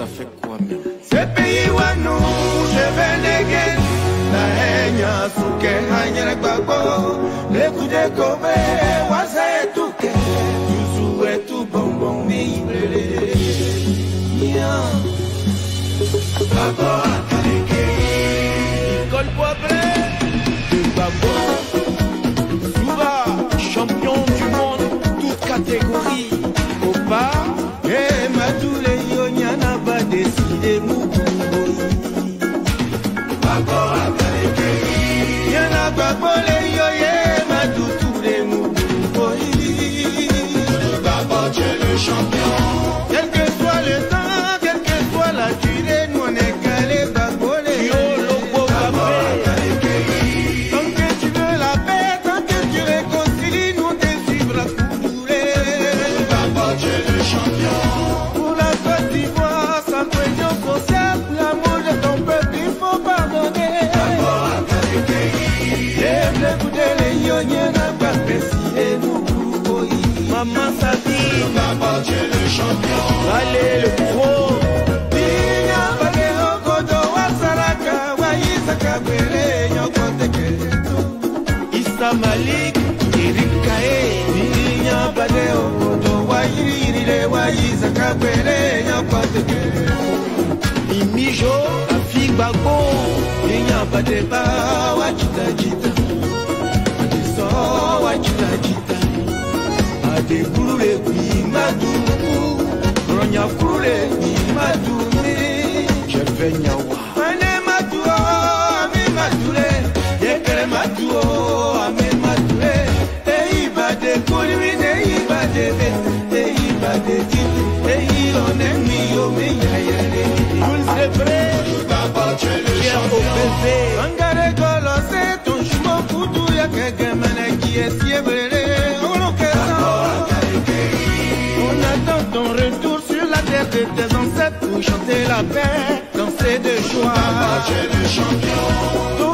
monsieur là Musa Malik Irika e ni nyabade odo wa irire wa izaka pere nyapate Imijo afigba go nyabade ba wa jita jita Adiso wa jita jita Adekurure kwi maduku Ronya kurure kwi madumi Je vais nyawa On attend ton retour sur la terre de tes ancêtres Pour chanter la paix, danser de joie D'aucuns pensent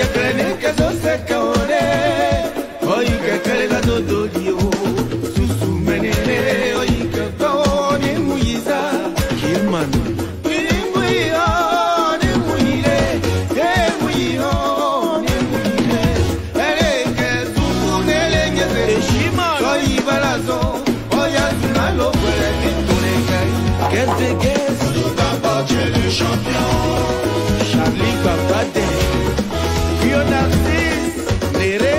Yekle neke zo seka o Charlie Babade. Fiona Sis. Léré.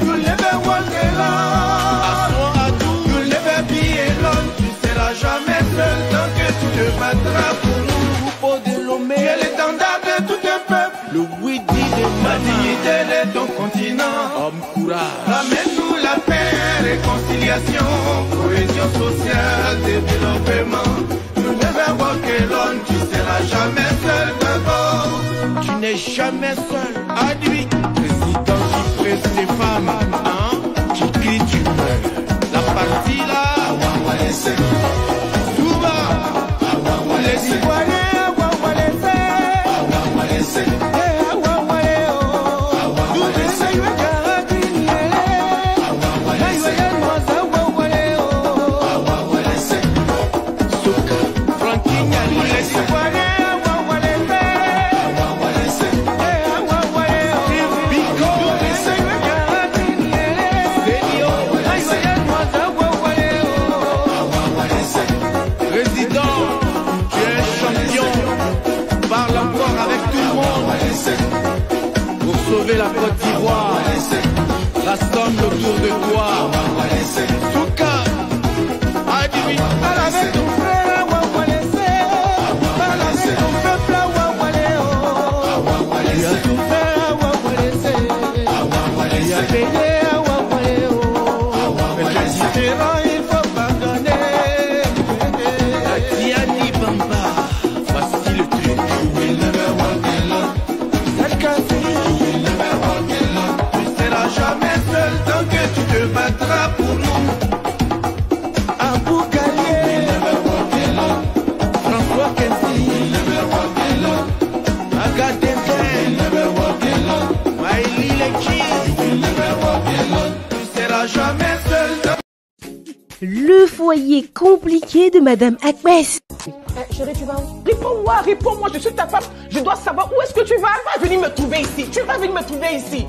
You'll never walk alone Aswan Adou. You'll never be alone, tu seras jamais seul tant que tu te battras pour nous. Groupe de l'étendard de tout un peuple, Le Widi de Madi. dignité de ton continent. Homme courage. Ramène-nous la paix, réconciliation, cohésion sociale, développement. Jamais seul d'abord. Tu n'es jamais seul. Adui. Président qui et ces femmes hein, qui crient tu meurs. La partie là, tout Rassemble autour de toi. Souka, Adimi, parle avec foyer compliqué de Madame Akbès. Eh, chérie, tu vas où? Réponds-moi, réponds-moi, je suis ta femme. Je dois savoir où est-ce que tu vas. Va venir me trouver ici. Tu vas venir me trouver ici.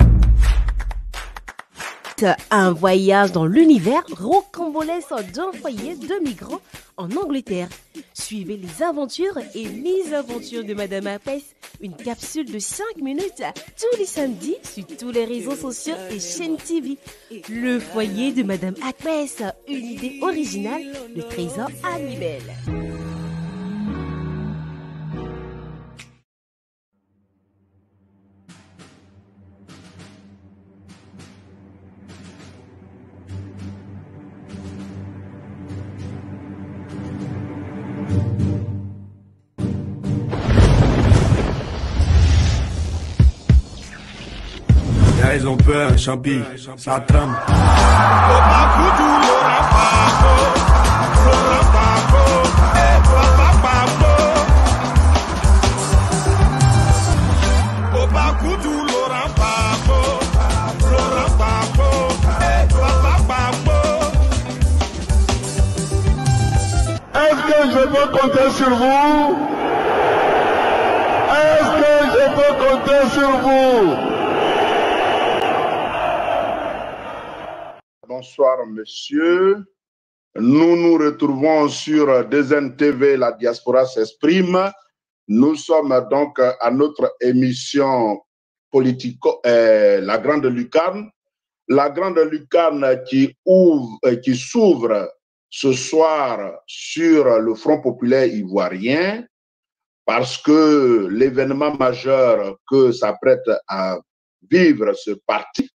Un voyage dans l'univers rocambolesque d'un foyer de migrants en Angleterre. Suivez les aventures et mésaventures de Madame Akbès. Une capsule de 5 minutes tous les samedis sur tous les réseaux sociaux et chaînes TV. Le foyer de Madame Akbès, une idée originale de Trésor Annibel. Ils ont peur, champi, ça tremble. Est-ce que je peux compter sur vous? Est-ce que je peux compter sur vous? Bonsoir, monsieur. Nous nous retrouvons sur DZN TV, la diaspora s'exprime. Nous sommes donc à notre émission politico, euh, la Grande Lucarne. La Grande Lucarne qui ouvre, euh, qui s'ouvre ce soir sur le Front populaire ivoirien parce que l'événement majeur que s'apprête à vivre ce parti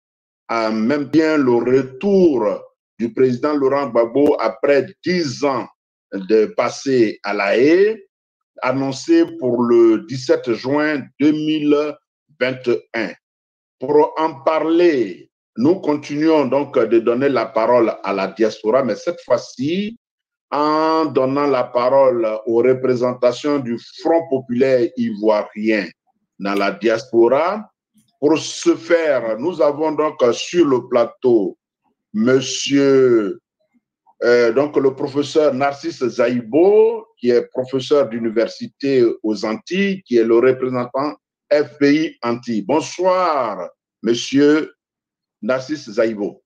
a même bien le retour du président Laurent Gbagbo après dix ans de passer à la haie, annoncé pour le 17 juin 2021. Pour en parler, nous continuons donc de donner la parole à la diaspora, mais cette fois-ci en donnant la parole aux représentations du Front populaire ivoirien dans la diaspora. Pour ce faire, nous avons donc sur le plateau Monsieur, euh, donc le professeur Narcisse Zaïbo, qui est professeur d'université aux Antilles, qui est le représentant FPI Antilles. Bonsoir, Monsieur Narcisse Zaïbo.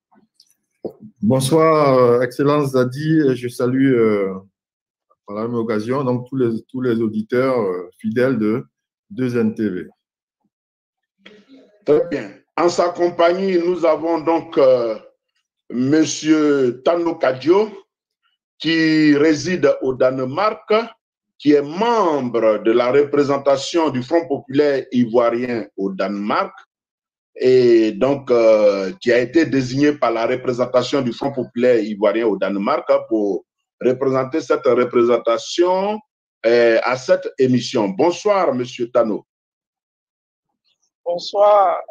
Bonsoir, euh, Excellence Zadi. Je salue euh, par la même occasion donc, tous, les, auditeurs euh, fidèles de 2NTV. Très bien. En sa compagnie, nous avons donc euh, Monsieur Tano Kadio, qui réside au Danemark, qui est membre de la représentation du Front populaire ivoirien au Danemark, et donc euh, qui a été désigné par la représentation du Front populaire ivoirien au Danemark pour représenter cette représentation euh, à cette émission. Bonsoir, Monsieur Tano. Bonsoir,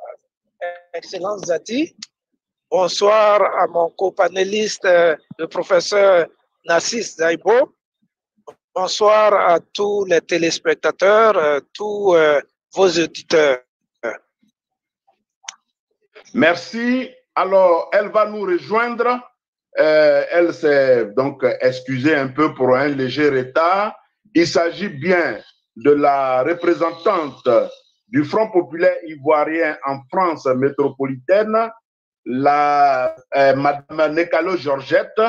Excellence Zati. Bonsoir à mon copanéliste, le professeur Nassis Zaïbo. Bonsoir à tous les téléspectateurs, tous vos auditeurs. Merci. Alors, elle va nous rejoindre. Euh, elle s'est donc excusée un peu pour un léger retard. Il s'agit bien de la représentante du Front populaire ivoirien en France métropolitaine, la euh, Madame Nekalo Georgette,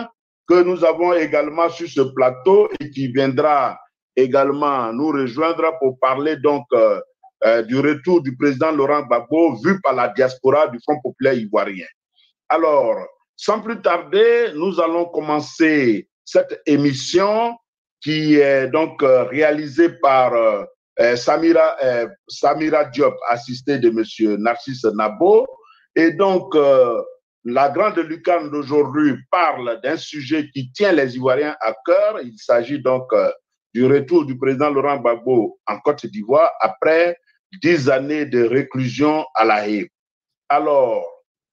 que nous avons également sur ce plateau et qui viendra également nous rejoindre pour parler donc euh, euh, du retour du président Laurent Gbagbo vu par la diaspora du Front populaire ivoirien. Alors, sans plus tarder, nous allons commencer cette émission qui est donc réalisée par Samira, Samira Diop, assistée de Monsieur Narcisse Nabo. Et donc, la grande lucane d'aujourd'hui parle d'un sujet qui tient les Ivoiriens à cœur. Il s'agit donc du retour du président Laurent Gbagbo en Côte d'Ivoire après dix années de réclusion à la Haye. Alors,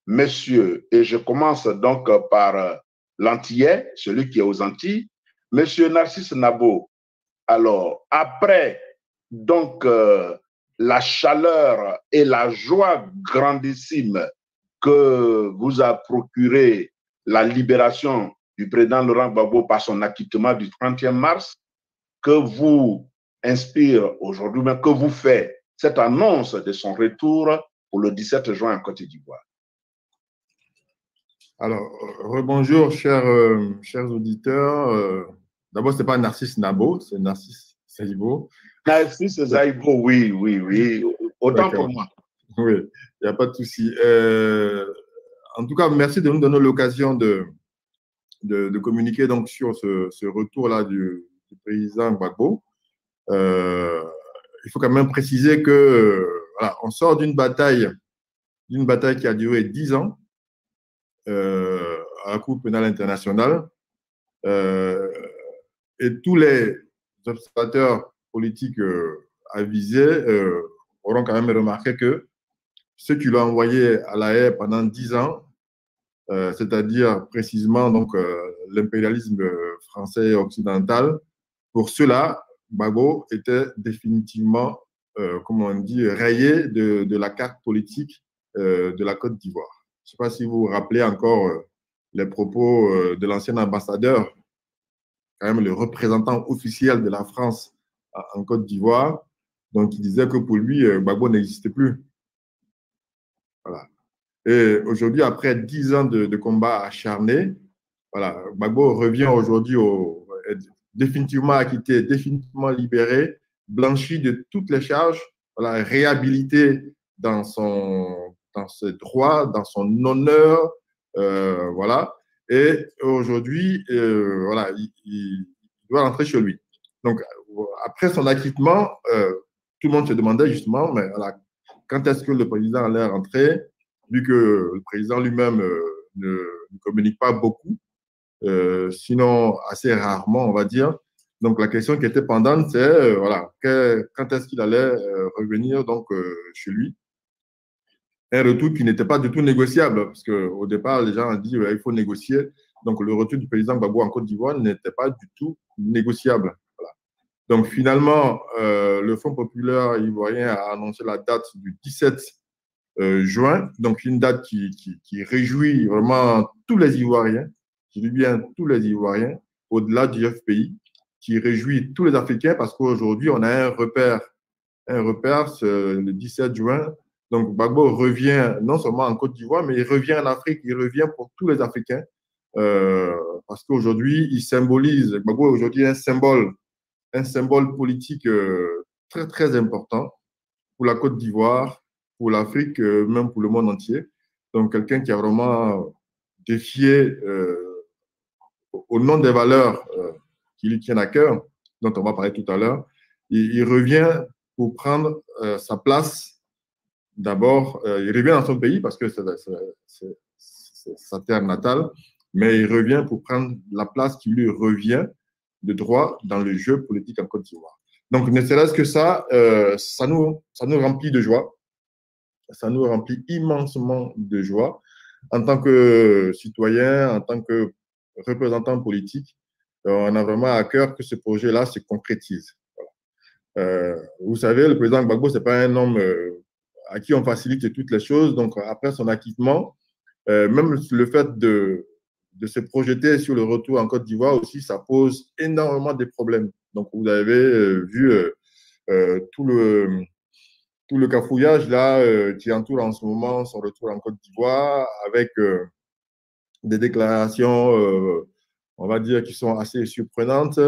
monsieur, et je commence donc par l'Antillais, celui qui est aux Antilles, monsieur Narcisse Nabo. Alors, après donc euh, la chaleur et la joie grandissime que vous a procuré la libération du président Laurent Gbagbo par son acquittement du 30e mars, que vous inspire aujourd'hui, mais que vous fait cette annonce de son retour pour le 17 juin en Côte d'Ivoire. Alors, rebonjour, chers, euh, auditeurs. Euh, D'abord, ce n'est pas Narcisse Nabo, c'est Narcisse Zaïbo, oui, oui, oui. Autant pour moi. Oui, il n'y a pas de souci. Euh, en tout cas, merci de nous donner l'occasion de, de, de, communiquer donc sur ce, ce retour-là du, du, président Gbagbo. Euh, il faut quand même préciser que voilà, on sort d'une bataille, d'une bataille qui a duré dix ans euh, à la Cour pénale internationale. Euh, et tous les observateurs politiques euh, avisés euh, auront quand même remarqué que ceux qui l'ont envoyé à la haie pendant dix ans, euh, c'est-à-dire précisément donc l'impérialisme français occidental, pour ceux-là, Bago était définitivement, euh, comme on dit, rayé de, de la carte politique de la Côte d'Ivoire. Je ne sais pas si vous vous rappelez encore les propos de l'ancien ambassadeur, quand même le représentant officiel de la France en Côte d'Ivoire, donc il disait que pour lui, Gbagbo n'existait plus. Et aujourd'hui, après dix ans de, de combat acharné, voilà, Gbagbo revient aujourd'hui au, définitivement acquitté, définitivement libéré, blanchi de toutes les charges, voilà, réhabilité dans, son, dans ses droits, dans son honneur, euh, voilà. Et aujourd'hui, euh, voilà, il, il, doit rentrer chez lui. Donc, après son acquittement, euh, tout le monde se demandait justement, mais voilà, quand est-ce que le président allait rentrer, vu que le président lui-même euh, ne, communique pas beaucoup, euh, sinon assez rarement, on va dire. Donc la question qui était pendante, c'est voilà, quand est-ce qu'il allait revenir donc chez lui? Un retour qui n'était pas du tout négociable, parce qu'au départ, les gens ont dit il faut négocier. Donc le retour du président Gbagbo en Côte d'Ivoire n'était pas du tout négociable. Donc finalement, le Fonds populaire ivoirien a annoncé la date du 17 juin, donc une date qui, qui, qui réjouit vraiment tous les Ivoiriens je dis bien tous les Ivoiriens, au-delà du FPI, qui réjouit tous les Africains parce qu'aujourd'hui, on a un repère. Un repère, le 17 juin. Donc, Bagbo revient non seulement en Côte d'Ivoire, mais il revient en Afrique, il revient pour tous les Africains. Euh, parce qu'aujourd'hui, il symbolise, Bagbo est aujourd'hui un symbole, un symbole politique euh, très, très important pour la Côte d'Ivoire, pour l'Afrique, euh, même pour le monde entier. Donc, quelqu'un qui a vraiment défié euh, au nom des valeurs qui lui tiennent à cœur, dont on va parler tout à l'heure, il, revient pour prendre sa place. D'abord, il revient dans son pays parce que c'est sa terre natale, mais il revient pour prendre la place qui lui revient de droit dans le jeu politique en Côte d'Ivoire. Donc, ne serait-ce que ça, euh, ça, nous, ça nous remplit de joie. ça nous remplit immensement de joie en tant que citoyen, en tant que représentant politique. On a vraiment à cœur que ce projet-là se concrétise. Euh, vous savez, le président Gbagbo, ce n'est pas un homme euh, à qui on facilite toutes les choses. Donc, après son acquittement, euh, même le fait de, de se projeter sur le retour en Côte d'Ivoire aussi, ça pose énormément de problèmes. Donc, vous avez vu tout le tout le cafouillage là qui entoure en ce moment son retour en Côte d'Ivoire avec des déclarations, on va dire, qui sont assez surprenantes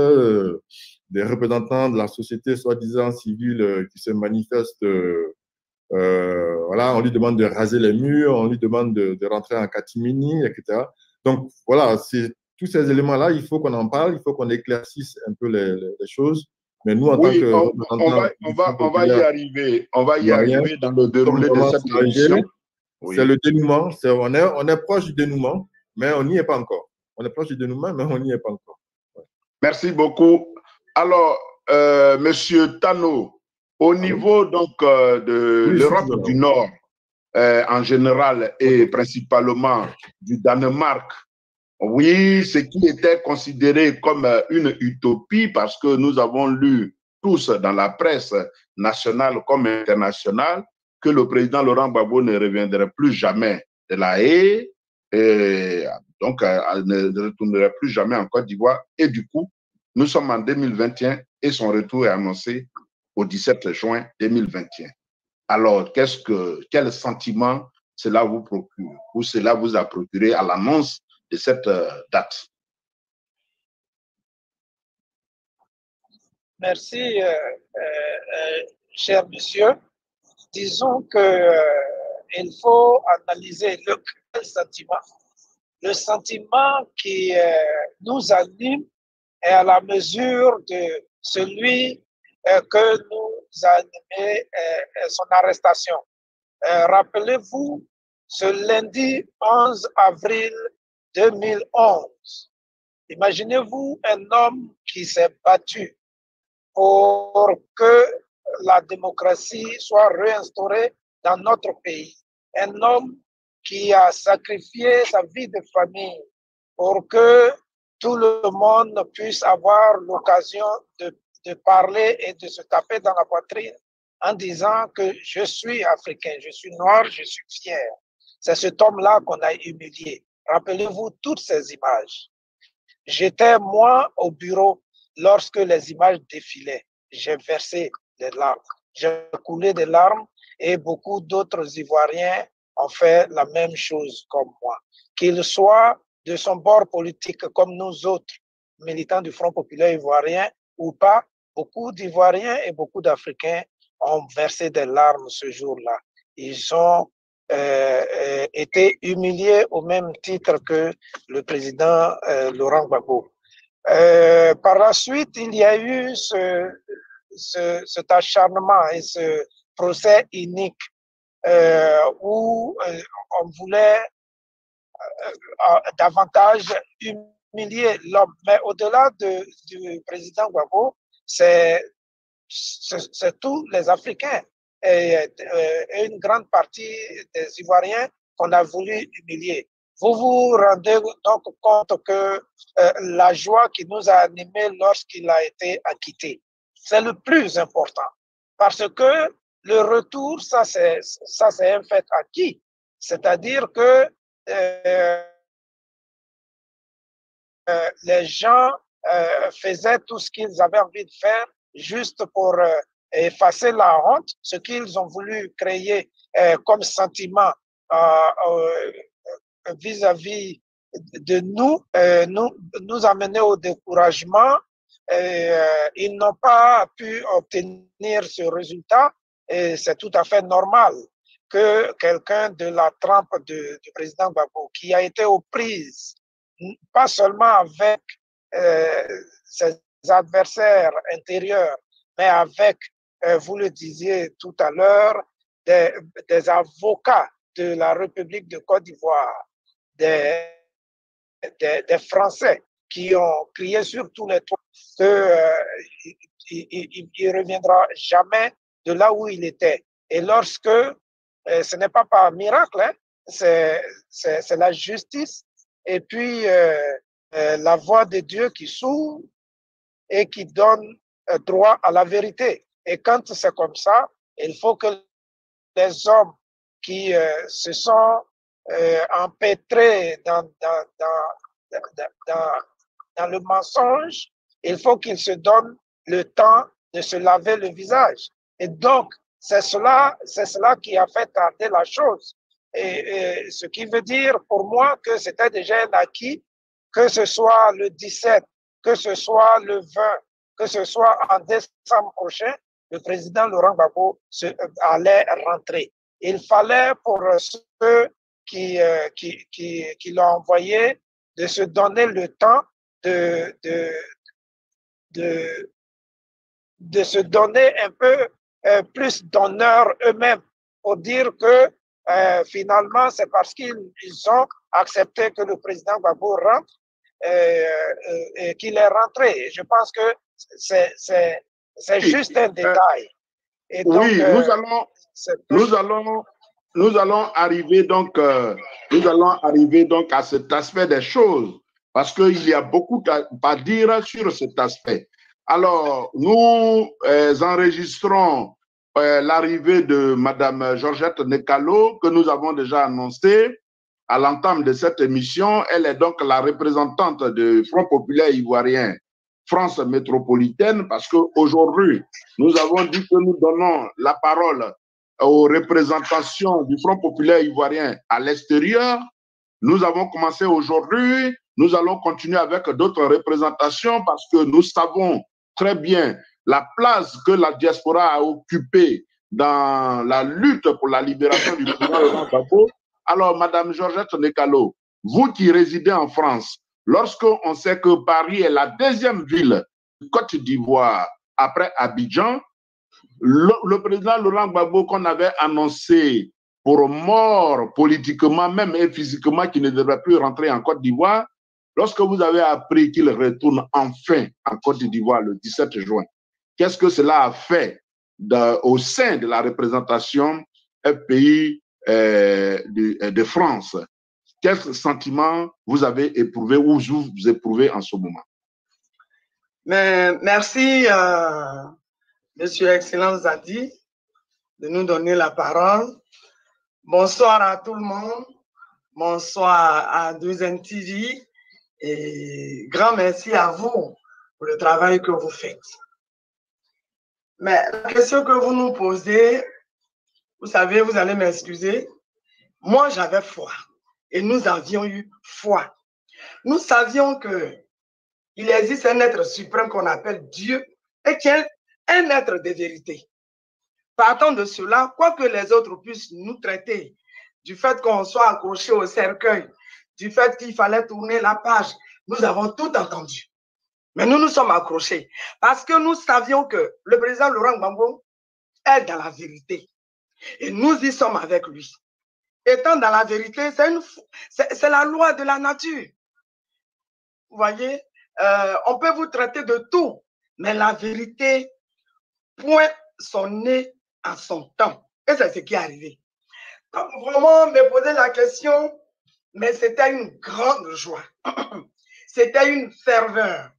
des représentants de la société soi-disant civile euh, qui se manifestent. Euh, euh, voilà, on lui demande de raser les murs, on lui demande de, rentrer en catimini, etc. Donc voilà, c'est tous ces éléments-là, il faut qu'on en parle, il faut qu'on éclaircisse un peu les, choses. Mais nous, en tant que on, on, va, on, va, on va y arriver, on va y arriver dans le déroulé de cette émission. C'est le dénouement, on, est, on est proche du dénouement, mais on n'y est pas encore. On est proche du dénouement, mais on n'y est pas encore. Merci beaucoup. Alors, euh, Monsieur Tano, au niveau donc euh, de l'Europe du Nord euh, en général et principalement du Danemark, oui, ce qui était considéré comme une utopie parce que nous avons lu tous dans la presse nationale comme internationale que le président Laurent Gbagbo ne reviendrait plus jamais de la haie, et donc ne retournerait plus jamais en Côte d'Ivoire. Et du coup, nous sommes en 2021 et son retour est annoncé au 17 juin 2021. Alors, quel sentiment cela vous procure ou cela vous a procuré à l'annonce de cette euh, date? Merci, euh, euh, cher monsieur. Disons que il faut analyser le sentiment. Le sentiment qui nous anime est à la mesure de celui que nous a animé euh, son arrestation. Euh, rappelez-vous, ce lundi 11 avril 2011, imaginez-vous un homme qui s'est battu pour que la démocratie soit réinstaurée dans notre pays. Un homme qui a sacrifié sa vie de famille pour que tout le monde puisse avoir l'occasion de, de, parler et de se taper dans la poitrine en disant que je suis africain, je suis noir, je suis fier. C'est cet homme-là qu'on a humilié. Rappelez-vous toutes ces images. J'étais moi au bureau lorsque les images défilaient. J'ai versé des larmes. J'ai coulé des larmes et beaucoup d'autres Ivoiriens ont fait la même chose comme moi. Qu'ils soient de son bord politique comme nous autres, militants du Front populaire ivoirien ou pas, beaucoup d'Ivoiriens et beaucoup d'Africains ont versé des larmes ce jour-là. Ils ont euh, euh, été humiliés au même titre que le président euh, Laurent Gbagbo. par la suite, il y a eu ce, ce, cet acharnement et ce procès unique où on voulait davantage humilier l'homme. Mais au-delà de, du président Gbagbo, c'est tous les Africains et, euh, une grande partie des Ivoiriens qu'on a voulu humilier. Vous vous rendez donc compte que euh, la joie qui nous a animés lorsqu'il a été acquitté, c'est le plus important. Parce que le retour, ça c'est un fait acquis. C'est-à-dire que euh, euh, les gens euh, faisaient tout ce qu'ils avaient envie de faire juste pour effacer la honte, ce qu'ils ont voulu créer comme sentiment vis-à-vis de nous, nous, amener au découragement. ils n'ont pas pu obtenir ce résultat et c'est tout à fait normal que quelqu'un de la trempe du président Gbagbo, qui a été aux prises, pas seulement avec euh, ses adversaires intérieurs, mais avec, euh, vous le disiez tout à l'heure, des, avocats de la République de Côte d'Ivoire, des, Français qui ont crié sur tous les toits qu'il euh, il reviendra jamais de là où il était. Et lorsque ce n'est pas par miracle, hein. c'est la justice et puis la voix de Dieu qui s'ouvre et qui donne droit à la vérité. Et quand c'est comme ça, il faut que les hommes qui se sont empêtrés dans, dans le mensonge, il faut qu'ils se donnent le temps de se laver le visage. Et donc, c'est cela, c'est cela qui a fait tarder la chose. Et, ce qui veut dire pour moi que c'était déjà un acquis, que ce soit le 17, que ce soit le 20, que ce soit en décembre prochain, le président Laurent Gbagbo se, allait rentrer. Il fallait pour ceux qui, euh, qui, qui, qui l'ont envoyé de se donner le temps de, de, de, de se donner un peu euh, plus d'honneur eux-mêmes pour dire que euh, finalement, c'est parce qu'ils ont accepté que le président Gbagbo rentre euh, et qu'il est rentré. Je pense que c'est juste un détail. Et donc, oui, nous allons, nous allons, nous allons arriver donc, nous allons arriver donc à cet aspect des choses parce qu'il y a beaucoup à, dire sur cet aspect. Alors, nous euh, enregistrons euh, l'arrivée de Madame Georgette Nekalo, que nous avons déjà annoncé à l'entame de cette émission. Elle est donc la représentante du Front populaire ivoirien France métropolitaine, parce qu'aujourd'hui, nous avons dit que nous donnons la parole aux représentations du Front populaire ivoirien à l'extérieur. Nous avons commencé aujourd'hui nous allons continuer avec d'autres représentations parce que nous savons très bien la place que la diaspora a occupée dans la lutte pour la libération du président Laurent Gbagbo. Alors, Madame Georgette Nekalo, vous qui résidez en France, lorsqu'on sait que Paris est la deuxième ville de Côte d'Ivoire après Abidjan, le, président Laurent Gbagbo qu'on avait annoncé pour mort politiquement même et physiquement qui ne devrait plus rentrer en Côte d'Ivoire, Lorsque vous avez appris qu'il retourne enfin en Côte d'Ivoire le 17 juin, qu'est-ce que cela a fait au sein de la représentation pays euh, de, France? Quel sentiment vous avez éprouvé ou vous éprouvez en ce moment? Mais Merci, euh, Monsieur Excellence Zadi, de nous donner la parole. Bonsoir à tout le monde. Bonsoir à 12 TV. Et grand merci à vous pour le travail que vous faites. Mais la question que vous nous posez, vous savez, vous allez m'excuser. Moi, j'avais foi et nous avions eu foi. Nous savions que il existe un être suprême qu'on appelle Dieu et qui est un être de vérité. Partant de cela, quoi que les autres puissent nous traiter du fait qu'on soit accroché au cercueil, du fait qu'il fallait tourner la page. Nous avons tout entendu. Mais nous nous sommes accrochés parce que nous savions que le président Laurent Gbagbo est dans la vérité. Et nous y sommes avec lui. Étant dans la vérité, c'est la loi de la nature. Vous voyez, euh, on peut vous traiter de tout, mais la vérité point son nez à son temps. Et c'est ce qui est arrivé. Donc, vraiment, me poser la question, mais c'était une grande joie. c'était une ferveur.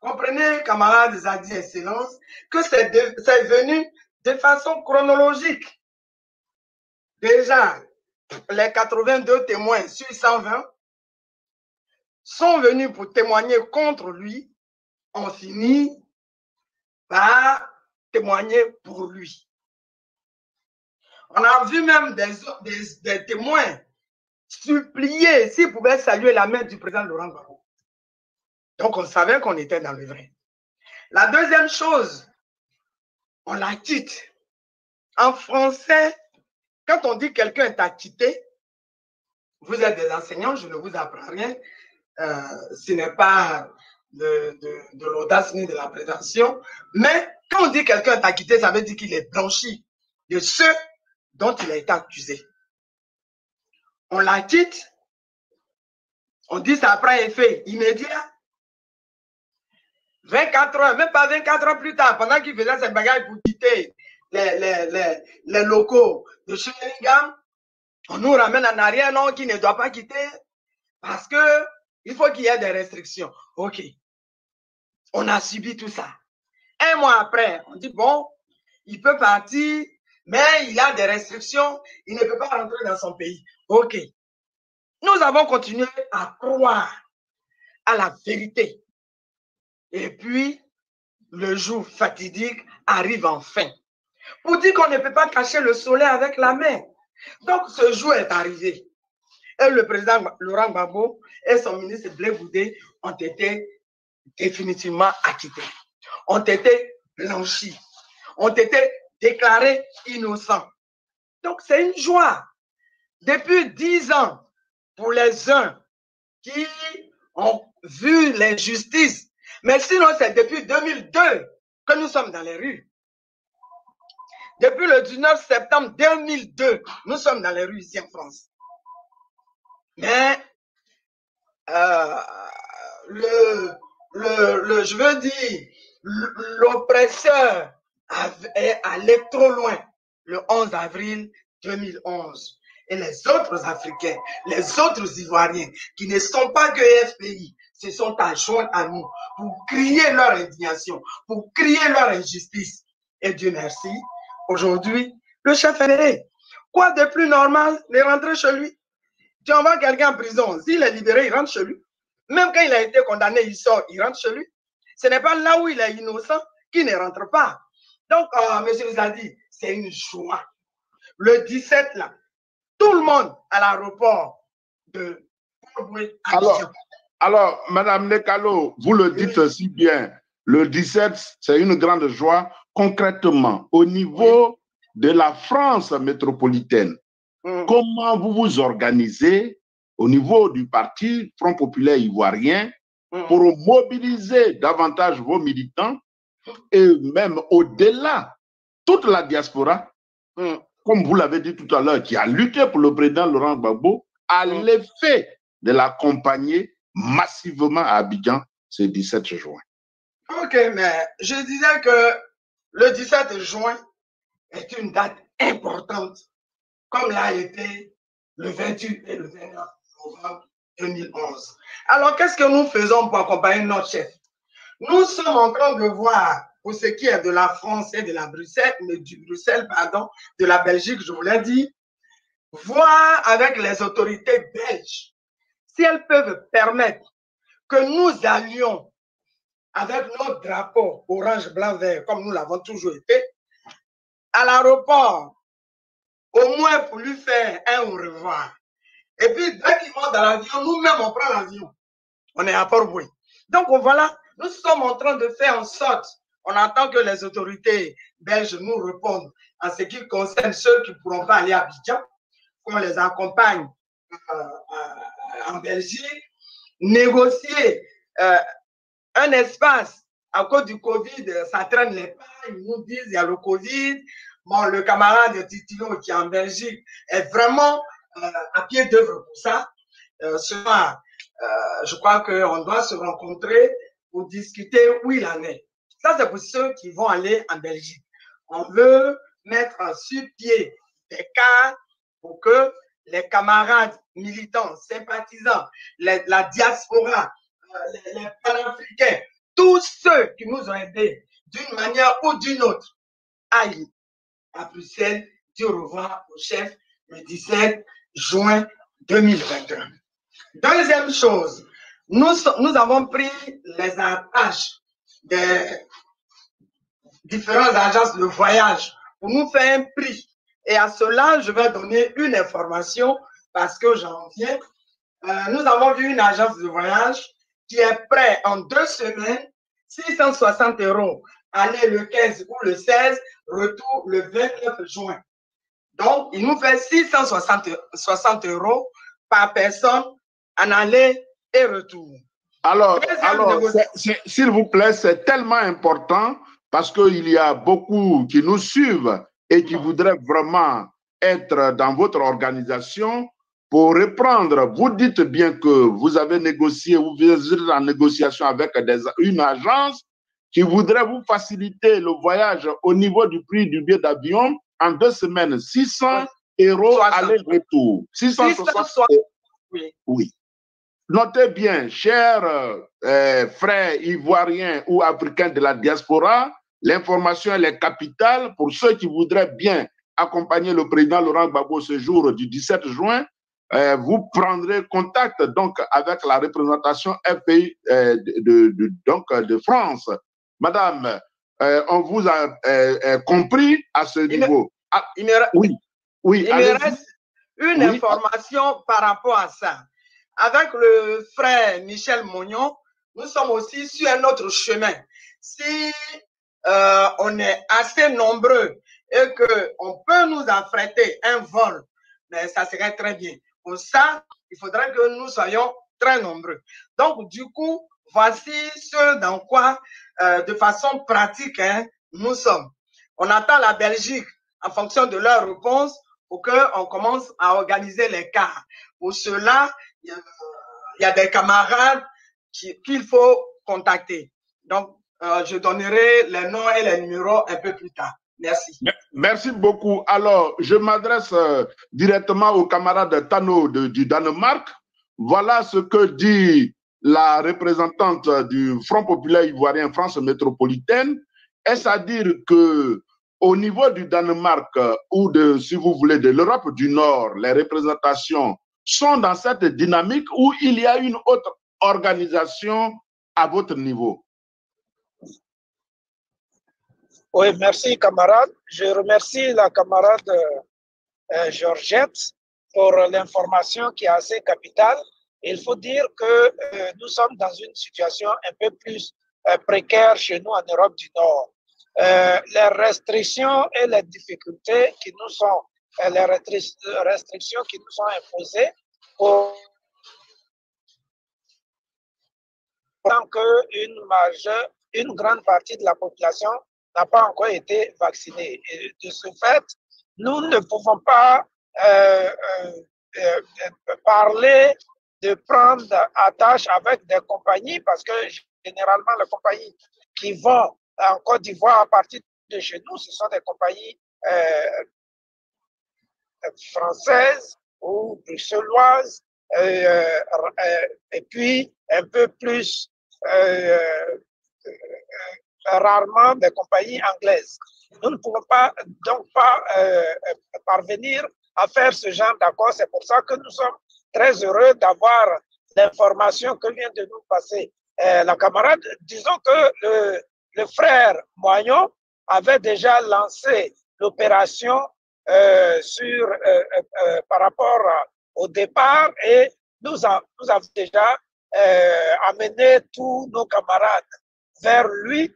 Comprenez, camarades Zadi Excellence, que c'est venu de façon chronologique. Déjà, les 82 témoins sur 120 sont venus pour témoigner contre lui. On finit par témoigner pour lui. On a vu même des, des témoins supplier s'il pouvait saluer la main du président Laurent Gbagbo. Donc, on savait qu'on était dans le vrai. La deuxième chose, on l'a quitte. En français, quand on dit quelqu'un t'a quitté, vous êtes des enseignants, je ne vous apprends rien. Euh, ce n'est pas de, de l'audace ni de la prétention. Mais quand on dit quelqu'un t'a quitté, ça veut dire qu'il est blanchi de ceux dont il a été accusé on la quitte, on dit ça prend effet immédiat. 24 heures, même pas 24 heures plus tard, pendant qu'il faisait ses bagages pour quitter les, les, les, locaux de Shimingam, on nous ramène en arrière, non, qui ne doit pas quitter parce que il faut qu'il y ait des restrictions. OK. On a subi tout ça. Un mois après, on dit, bon, il peut partir, mais il a des restrictions, il ne peut pas rentrer dans son pays. OK. Nous avons continué à croire à la vérité. Et puis, le jour fatidique arrive enfin. Pour dire qu'on ne peut pas cacher le soleil avec la main. Donc, ce jour est arrivé. Et le président Laurent Gbagbo et son ministre Blé Goudé ont été définitivement acquittés, ont été blanchis, ont été déclarés innocents. Donc, c'est une joie. Depuis dix ans, pour les uns qui ont vu l'injustice, mais sinon, c'est depuis 2002 que nous sommes dans les rues. Depuis le 19 septembre 2002, nous sommes dans les rues ici en France. Mais euh, le, le, le, je veux dire, l'oppresseur est allé trop loin le 11 avril 2011. Et les autres Africains, les autres Ivoiriens qui ne sont pas que FPI, se sont joindre à nous pour crier leur indignation, pour crier leur injustice. Et Dieu merci, aujourd'hui, le chef est Quoi de plus normal de rentrer chez lui? Tu envoies quelqu'un en prison, s'il est libéré, il rentre chez lui. Même quand il a été condamné, il sort, il rentre chez lui. Ce n'est pas là où il est innocent qu'il ne rentre pas. Donc, euh, monsieur nous a dit, c'est une joie. Le 17, là, tout le monde à l'aéroport de alors, alors, Madame Nekalo, vous le dites si bien. Le 17, c'est une grande joie. Concrètement, au niveau de la France métropolitaine, mm. comment vous vous organisez au niveau du parti Front populaire ivoirien mm. pour mobiliser davantage vos militants et même au-delà, toute la diaspora, mm. comme vous l'avez dit tout à l'heure, qui a lutté pour le président Laurent Gbagbo, à l'effet de l'accompagner massivement à Abidjan ce 17 juin. Ok, mais je disais que le 17 juin est une date importante, comme l'a été le 28 et le 29 novembre 2011. Alors, qu'est-ce que nous faisons pour accompagner notre chef? Nous sommes en train de voir, pour ce qui est de la France et de la Bruxelles, mais du Bruxelles, pardon, de la Belgique, je vous l'ai dit, voir avec les autorités belges si elles peuvent permettre que nous allions avec notre drapeau orange, blanc, vert, comme nous l'avons toujours été, à l'aéroport, au moins pour lui faire un au revoir. Et puis, dès qu'il monte dans l'avion, nous-mêmes, on prend l'avion. On est à Port-Bouy. Donc, voilà, nous sommes en train de faire en sorte, on attend que les autorités belges nous répondent en ce qui concerne ceux qui ne pourront pas aller à Abidjan, qu'on les accompagne euh, euh, en Belgique, négocier euh, un espace à cause du Covid, ça traîne les pas. Ils nous disent il y a le Covid. Bon, le camarade Titino qui est en Belgique est vraiment à pied d'œuvre pour ça. Euh, je crois qu'on doit se rencontrer pour discuter où il en est. Ça, c'est pour ceux qui vont aller en Belgique. On veut mettre sur pied des cas pour que les camarades militants, sympathisants, la diaspora, euh, les, panafricains, tous ceux qui nous ont aidés d'une manière ou d'une autre aillent à Bruxelles dire au revoir au chef le 17 juin 2021. Deuxième chose, nous, nous avons pris les attaches des différentes agences de voyage pour nous faire un prix et à cela, je vais donner une information parce que j'en viens. Euh, nous avons vu une agence de voyage qui est prête en deux semaines, 660 euros, aller le 15 ou le 16, retour le 29 juin. Donc, il nous fait 660 60 euros par personne en aller et retour. Alors, alors s'il vous plaît, c'est tellement important parce qu'il y a beaucoup qui nous suivent et qui voudraient vraiment être dans votre organisation, pour reprendre, vous dites bien que vous avez négocié, vous êtes en négociation avec des, une agence qui voudraient vous faciliter le voyage au niveau du prix du billet d'avion en deux semaines. 600 euros aller-retour. 660 Oui. Oui. Notez bien, chers euh, frères ivoiriens ou africains de la diaspora, l'information elle est capitale pour ceux qui voudraient bien accompagner le président Laurent Gbagbo ce jour du 17 juin. Euh, vous prendrez contact donc avec la représentation FPI euh, de, de, donc, de France. Madame, euh, on vous a compris à ce Il me- niveau. Ah, Il me, oui, oui. il me reste une Oui. information par rapport à ça. Avec le frère Michel Mognon, nous sommes aussi sur un autre chemin. Si euh, on est assez nombreux et que on peut nous affréter un vol, mais ça serait très bien. Pour ça, il faudrait que nous soyons très nombreux. Donc, du coup, voici ce dans quoi, euh, de façon pratique, hein, nous sommes. On attend la Belgique en fonction de leur réponse pour qu'on commence à organiser les cas. Pour cela, il y a, y a des camarades qui- qu'il faut contacter. Donc, euh, je donnerai les noms et les numéros un peu plus tard. Merci. Merci beaucoup. Alors, je m'adresse euh, directement au camarade Tano de- du Danemark. Voilà ce que dit la représentante du Front populaire ivoirien France métropolitaine. Est-ce à dire que au niveau du Danemark euh, ou de, si vous voulez, de l'Europe du Nord, les représentations sont dans cette dynamique où il y a une autre organisation à votre niveau? Oui, merci camarade. Je remercie la camarade euh, Georgette pour l'information qui est assez capitale. Il faut dire que euh, nous sommes dans une situation un peu plus euh, précaire chez nous en Europe du Nord. Les restrictions et les difficultés qui nous sont, les restrictions qui nous sont imposées pour tant qu'une une grande partie de la population n'a pas encore été vaccinée. Et de ce fait, nous ne pouvons pas euh, euh, euh, parler de prendre attache avec des compagnies parce que généralement les compagnies qui vont en Côte d'Ivoire à partir de chez nous, ce sont des compagnies françaises ou bruxelloises et puis un peu plus rarement des compagnies anglaises. Nous ne pouvons donc pas euh, parvenir à faire ce genre d'accord. C'est pour ça que nous sommes très heureux d'avoir l'information que vient de nous passer euh, la camarade. Disons que le, frère Moignon avait déjà lancé l'opération euh, sur par rapport au départ et nous, avons déjà amené tous nos camarades vers lui,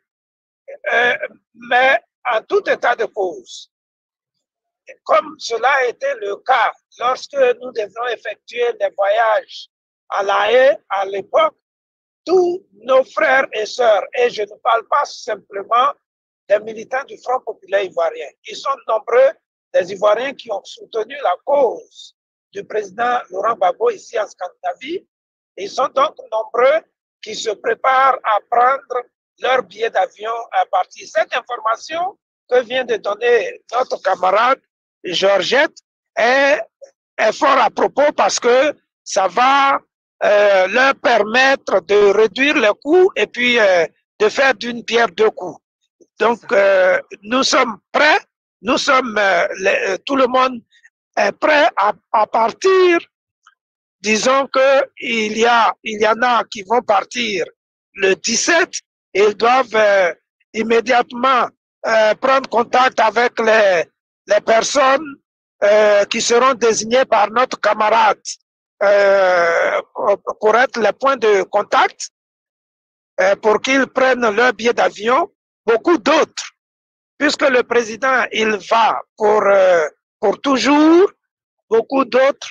euh, mais en tout état de cause. Comme cela été le cas lorsque nous devions effectuer des voyages à La Haye à l'époque, tous nos frères et sœurs, et je ne parle pas simplement des militants du Front populaire ivoirien, ils sont nombreux des Ivoiriens qui ont soutenu la cause du président Laurent Gbagbo ici en Scandinavie. Ils sont donc nombreux qui se préparent à prendre leur billet d'avion à partir. Cette information que vient de donner notre camarade Georgette est, est fort à propos parce que ça va euh, leur permettre de réduire les coûts et puis euh, de faire d'une pierre deux coups. Donc, euh, nous sommes prêts, nous sommes, les- tout le monde est prêt à, à partir. Disons que il y a, il y en a qui vont partir le 17 et ils doivent euh, immédiatement euh, prendre contact avec les, les personnes euh, qui seront désignées par notre camarade pour- être les points de contact pour qu'ils prennent leur billet d'avion. Beaucoup d'autres, puisque le président, il va pour, pour toujours, beaucoup d'autres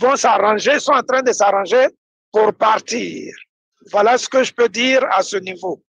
vont s'arranger, sont en train de s'arranger pour partir. Voilà ce que je peux dire à ce niveau.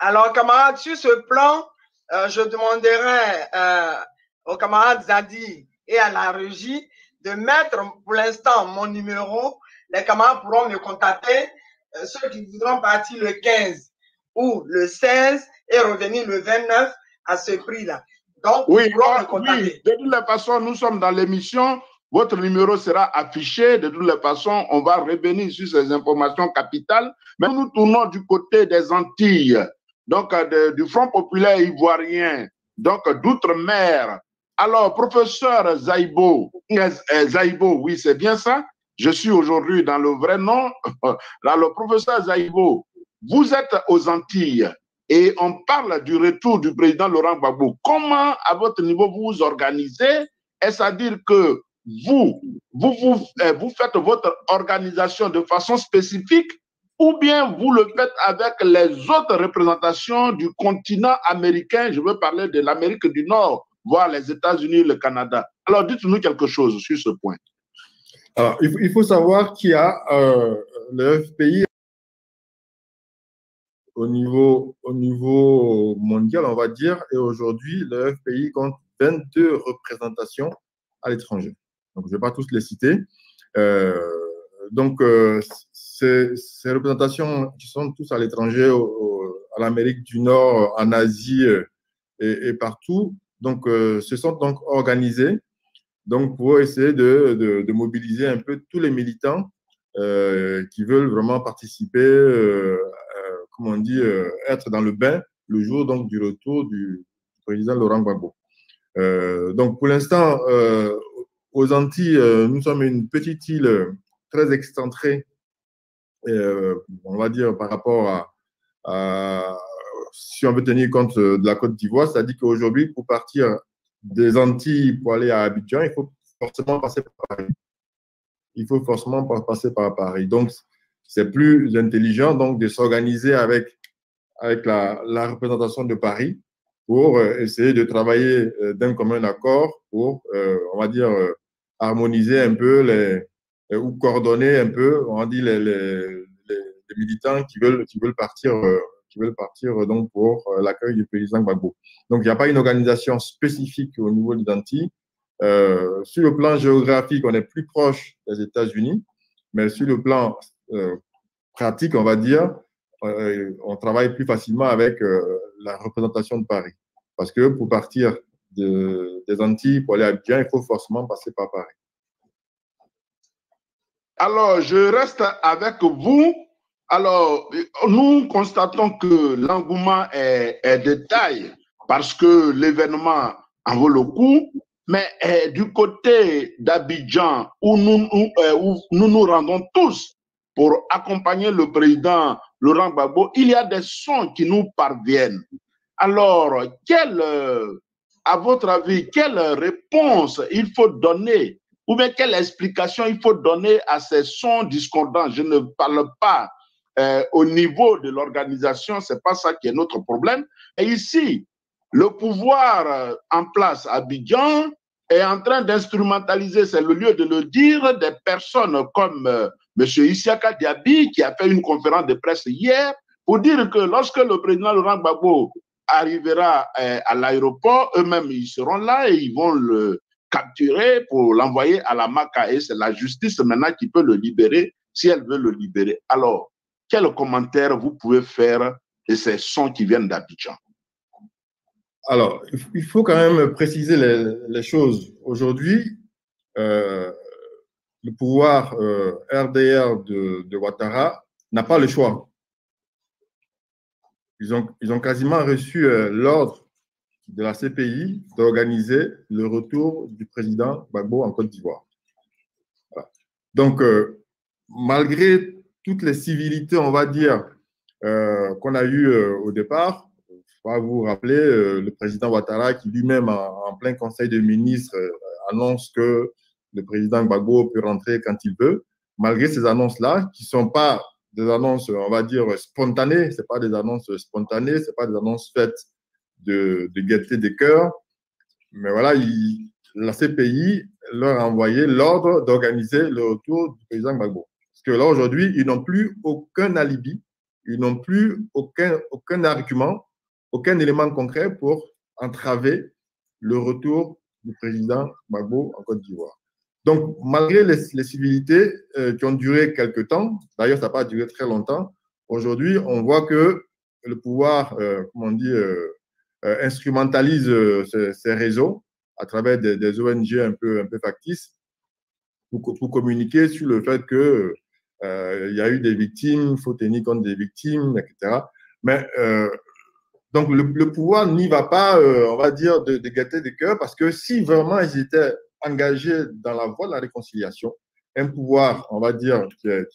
Alors, camarades, sur ce plan, euh, je demanderai euh, au camarade Zadi et à la régie de mettre pour l'instant mon numéro. Les camarades pourront me contacter. Euh, ceux qui voudront partir le 15 ou le 16 et revenir le 29 à ce prix-là. Donc, oui, oui, de toutes les façons, nous sommes dans l'émission. Votre numéro sera affiché. De toutes les façons, on va revenir sur ces informations capitales. Mais nous tournons du côté des Antilles, donc euh, du Front populaire ivoirien, donc d'outre-mer. Alors, professeur Zaïbo, euh, Zaïbo, oui, c'est bien ça. Je suis aujourd'hui dans le vrai nom. Alors, professeur Zaïbo, vous êtes aux Antilles et on parle du retour du président Laurent Gbagbo. Comment, à votre niveau, vous vous organisez? Est-ce à dire que vous, vous, vous, euh, vous faites votre organisation de façon spécifique ou bien vous le faites avec les autres représentations du continent américain, je veux parler de l'Amérique du Nord, voire les États-Unis, le Canada. Alors dites-nous quelque chose sur ce point. Alors, il faut, savoir qu'il y a euh, le FPI au niveau, au niveau mondial, on va dire, et aujourd'hui, le FPI compte 22 représentations à l'étranger. Donc, je ne vais pas tous les citer. Euh, donc, euh, ces, représentations qui sont tous à l'étranger, à l'Amérique du Nord, en Asie euh, et, partout, donc, se sont donc organisées donc, pour essayer de, de, mobiliser un peu tous les militants qui veulent vraiment participer, comme on dit, être dans le bain le jour donc, du retour du, président Laurent Gbagbo. donc, pour l'instant, aux Antilles, euh, nous sommes une petite île euh, très excentrée, euh, on va dire, par rapport à, si on veut tenir compte de la Côte d'Ivoire, c'est-à-dire qu'aujourd'hui, pour partir des Antilles pour aller à Abidjan, il faut forcément passer par Paris. Il faut forcément passer par Paris. Donc, c'est plus intelligent donc, de s'organiser avec, avec la, la, représentation de Paris pour essayer de travailler d'un commun accord pour, on va dire, harmoniser un peu les, euh, ou coordonner un peu, on dit les, militants qui veulent, qui veulent partir, euh, qui veulent partir euh, donc pour l'accueil du président Gbagbo. Donc il n'y a pas une organisation spécifique au niveau d'Idanti. Euh, sur le plan géographique, on est plus proche des États-Unis, mais sur le plan pratique, on va dire, on travaille plus facilement avec la représentation de Paris. Parce que pour partir des Antilles pour aller à Abidjan, il faut forcément passer par Paris. Alors, je reste avec vous. Alors, nous constatons que l'engouement est, de taille parce que l'événement en vaut le coup. Mais eh, du côté d'Abidjan, où nous, eh, où nous nous rendons tous pour accompagner le président Laurent Gbagbo, il y a des sons qui nous parviennent. Alors, quel à votre avis, quelle réponse il faut donner ou bien quelle explication il faut donner à ces sons discordants? Je ne parle pas euh, au niveau de l'organisation, c'est pas ça qui est notre problème. Et ici, le pouvoir euh, en place à Abidjan est en train d'instrumentaliser, c'est le lieu de le dire, des personnes comme euh, M. Isiaka Diaby qui a fait une conférence de presse hier pour dire que lorsque le président Laurent Gbagbo arrivera euh, à l'aéroport, eux-mêmes, ils seront là et ils vont le capturer pour l'envoyer à la MACA. Et c'est la justice maintenant qui peut le libérer si elle veut le libérer. Alors, quel commentaire vous pouvez faire de ces sons qui viennent d'Abidjan? Alors, il faut quand même préciser les, choses. Aujourd'hui, euh, le pouvoir RDR euh, de, de Ouattara n'a pas le choix ils ont, quasiment reçu euh, l'ordre de la CPI d'organiser le retour du président Gbagbo en Côte d'Ivoire. Donc, euh, malgré toutes les civilités, on va dire, euh, qu'on a eues au départ, il faut vous rappeler le président Ouattara qui lui-même, en, plein conseil de ministres, annonce que le président Gbagbo peut rentrer quand il veut. Malgré ces annonces-là, qui ne sont pas des annonces, on va dire, spontanées. Ce pas des annonces spontanées, ce pas des annonces faites de, de gaieté des cœurs. Mais voilà, la CPI leur a envoyé l'ordre d'organiser le retour du président Gbagbo. Parce que là, aujourd'hui, ils n'ont plus aucun alibi, ils n'ont plus aucun, aucun argument, aucun élément concret pour entraver le retour du président Gbagbo en Côte d'Ivoire. Donc, malgré les, civilités euh, qui ont duré quelques temps, d'ailleurs, ça n'a pas duré très longtemps, aujourd'hui, on voit que le pouvoir, comment on dit, instrumentalise ces, réseaux à travers des, ONG un peu, factices pour, communiquer sur le fait que il y a eu des victimes, il faut tenir compte des victimes, etc. Mais donc, le, pouvoir n'y va pas, euh, on va dire, de gâter des cœurs, parce que si vraiment ils étaient engagés dans la voie de la réconciliation, un pouvoir, on va dire, qui est,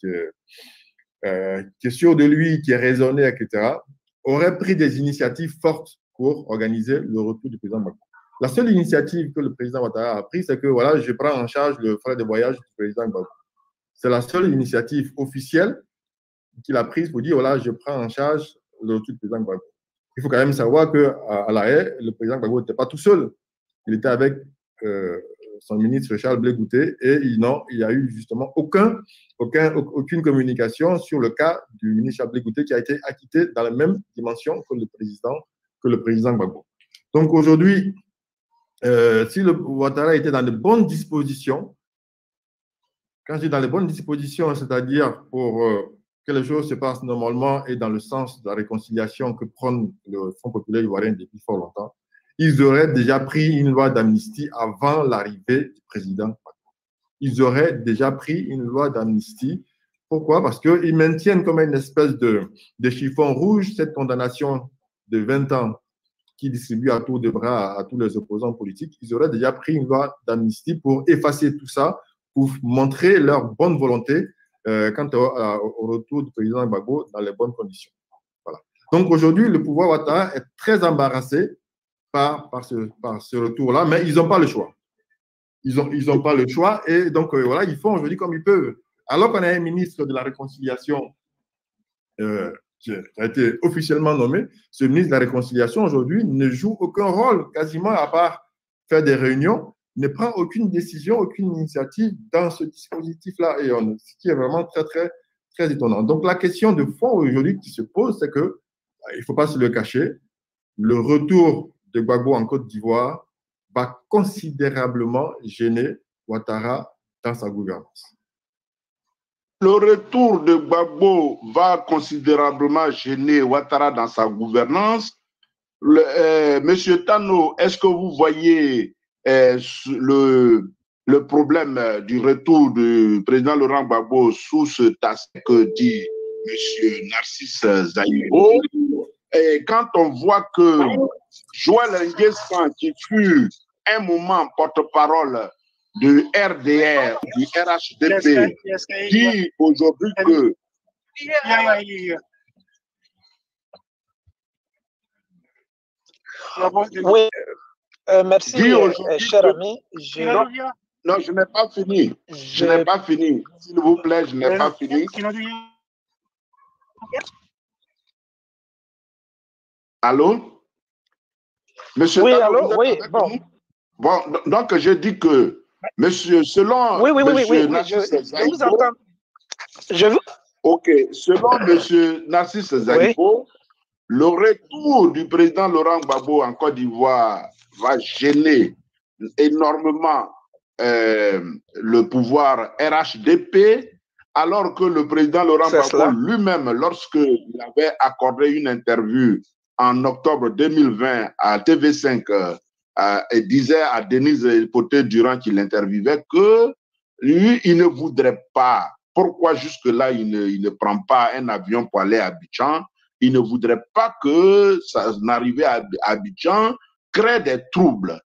euh, sûr de lui, qui est raisonné, etc., aurait pris des initiatives fortes pour organiser le retour du président Macron. La seule initiative que le président Ouattara a prise, c'est que voilà, je prends en charge le frais de voyage du président Gbagbo. C'est la seule initiative officielle qu'il a prise pour dire voilà, je prends en charge le retour du président Gbagbo il faut quand même savoir qu'à à la haie, le président Gbagbo n'était pas tout seul. Il était avec euh, son ministre Charles Blé et il, n'y a eu justement aucun, aucun, aucune communication sur le cas du ministre Charles Blé qui a été acquitté dans la même dimension que le président, que le président Gbagbo. Donc aujourd'hui, euh, si le Ouattara était dans de bonnes dispositions, quand je dis dans les bonnes dispositions, c'est-à-dire pour euh, que les choses se passent normalement et dans le sens de la réconciliation que prône le Front populaire ivoirien depuis fort longtemps, ils auraient déjà pris une loi d'amnistie avant l'arrivée du président. Ils auraient déjà pris une loi d'amnistie. Pourquoi? Parce qu'ils maintiennent comme une espèce de, chiffon rouge cette condamnation de 20 ans qui distribue à tour de bras à tous les opposants politiques. Ils auraient déjà pris une loi d'amnistie pour effacer tout ça, pour montrer leur bonne volonté euh, quant au, retour du président Gbagbo dans les bonnes conditions. Voilà. Donc aujourd'hui, le pouvoir Ouattara est très embarrassé par, ce, retour-là, mais ils n'ont pas le choix. Ils n'ont pas le choix et donc euh, voilà, ils font aujourd'hui comme ils peuvent. Alors qu'on a un ministre de la Réconciliation euh, qui a été officiellement nommé, ce ministre de la Réconciliation aujourd'hui ne joue aucun rôle quasiment à part faire des réunions ne prend aucune décision, aucune initiative dans ce dispositif-là. Et on, ce qui est vraiment très, très, très étonnant. Donc, la question de fond aujourd'hui qui se pose, c'est que, bah, il ne faut pas se le cacher, le retour de Gbagbo en Côte d'Ivoire va considérablement gêner Ouattara dans sa gouvernance. Le retour de Gbagbo va considérablement gêner Ouattara dans sa gouvernance. Euh, Monsieur Tano, est-ce que vous voyez le, le problème euh, du retour du président Laurent Gbagbo sous ce tasse que dit M. Narcisse Zaïbo. Et quand on voit que Joël Nguessan, qui fut un moment porte-parole du RDR, du RHDP, dit aujourd'hui que oui, euh, merci, euh, cher ami. Je... Non, je n'ai pas fini. Je, n'ai pas fini. S'il vous plaît, je n'ai pas fini. Allô? Monsieur oui, allô? Oui, bon. Bon, donc je dis que, monsieur, selon. Oui, oui, oui, oui, oui, je, vous entends. Je vous. Ok, selon monsieur Narcisse Zaïpo, le retour du président Laurent Gbagbo en Côte d'Ivoire va gêner énormément euh, le pouvoir RHDP, alors que le président Laurent Gbagbo lui-même, lorsqu'il avait accordé une interview en octobre 2020 à TV5, euh, euh, disait à Denise Poté Durand qu'il interviewait que lui, il ne voudrait pas. Pourquoi jusque-là, il ne, il ne prend pas un avion pour aller à Abidjan? Il ne voudrait pas que ça n'arrivait à Abidjan crée des troubles,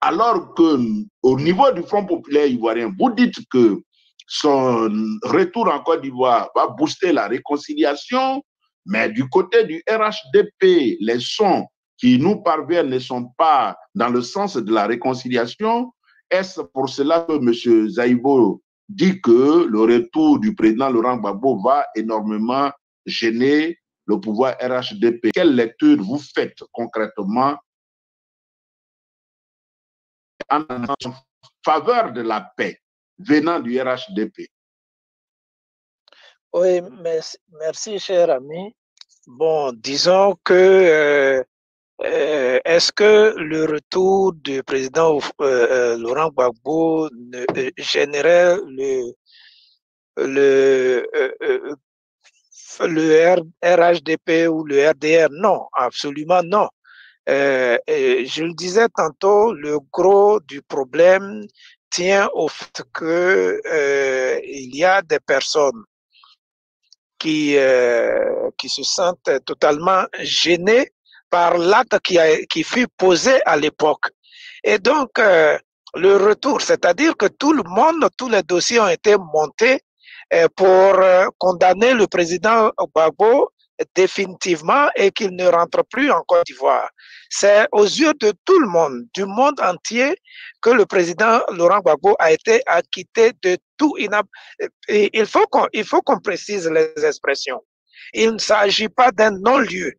alors que au niveau du Front populaire ivoirien, vous dites que son retour en Côte d'Ivoire va booster la réconciliation, mais du côté du RHDP, les sons qui nous parviennent ne sont pas dans le sens de la réconciliation. Est-ce pour cela que M. Zaïbo dit que le retour du président Laurent Gbagbo va énormément gêner le pouvoir RHDP Quelle lecture vous faites concrètement en faveur de la paix venant du RHDP. Oui, merci, cher ami. Bon, disons que euh, euh, est-ce que le retour du président euh, Laurent Gbagbo gênerait le, le le RHDP ou le RDR. Non, absolument non. Euh, je le disais tantôt, le gros du problème tient au fait que euh, il y a des personnes qui euh, qui se sentent totalement gênées par l'acte qui a qui fut posé à l'époque. Et donc euh, le retour, c'est-à-dire que tout le monde, tous les dossiers ont été montés euh, pour euh, condamner le président Gbagbo définitivement et qu'il ne rentre plus en Côte d'Ivoire. C'est aux yeux de tout le monde, du monde entier, que le président Laurent Gbagbo a été acquitté de tout. Il faut qu'on, il faut qu'on précise les expressions. Il ne s'agit pas d'un non-lieu.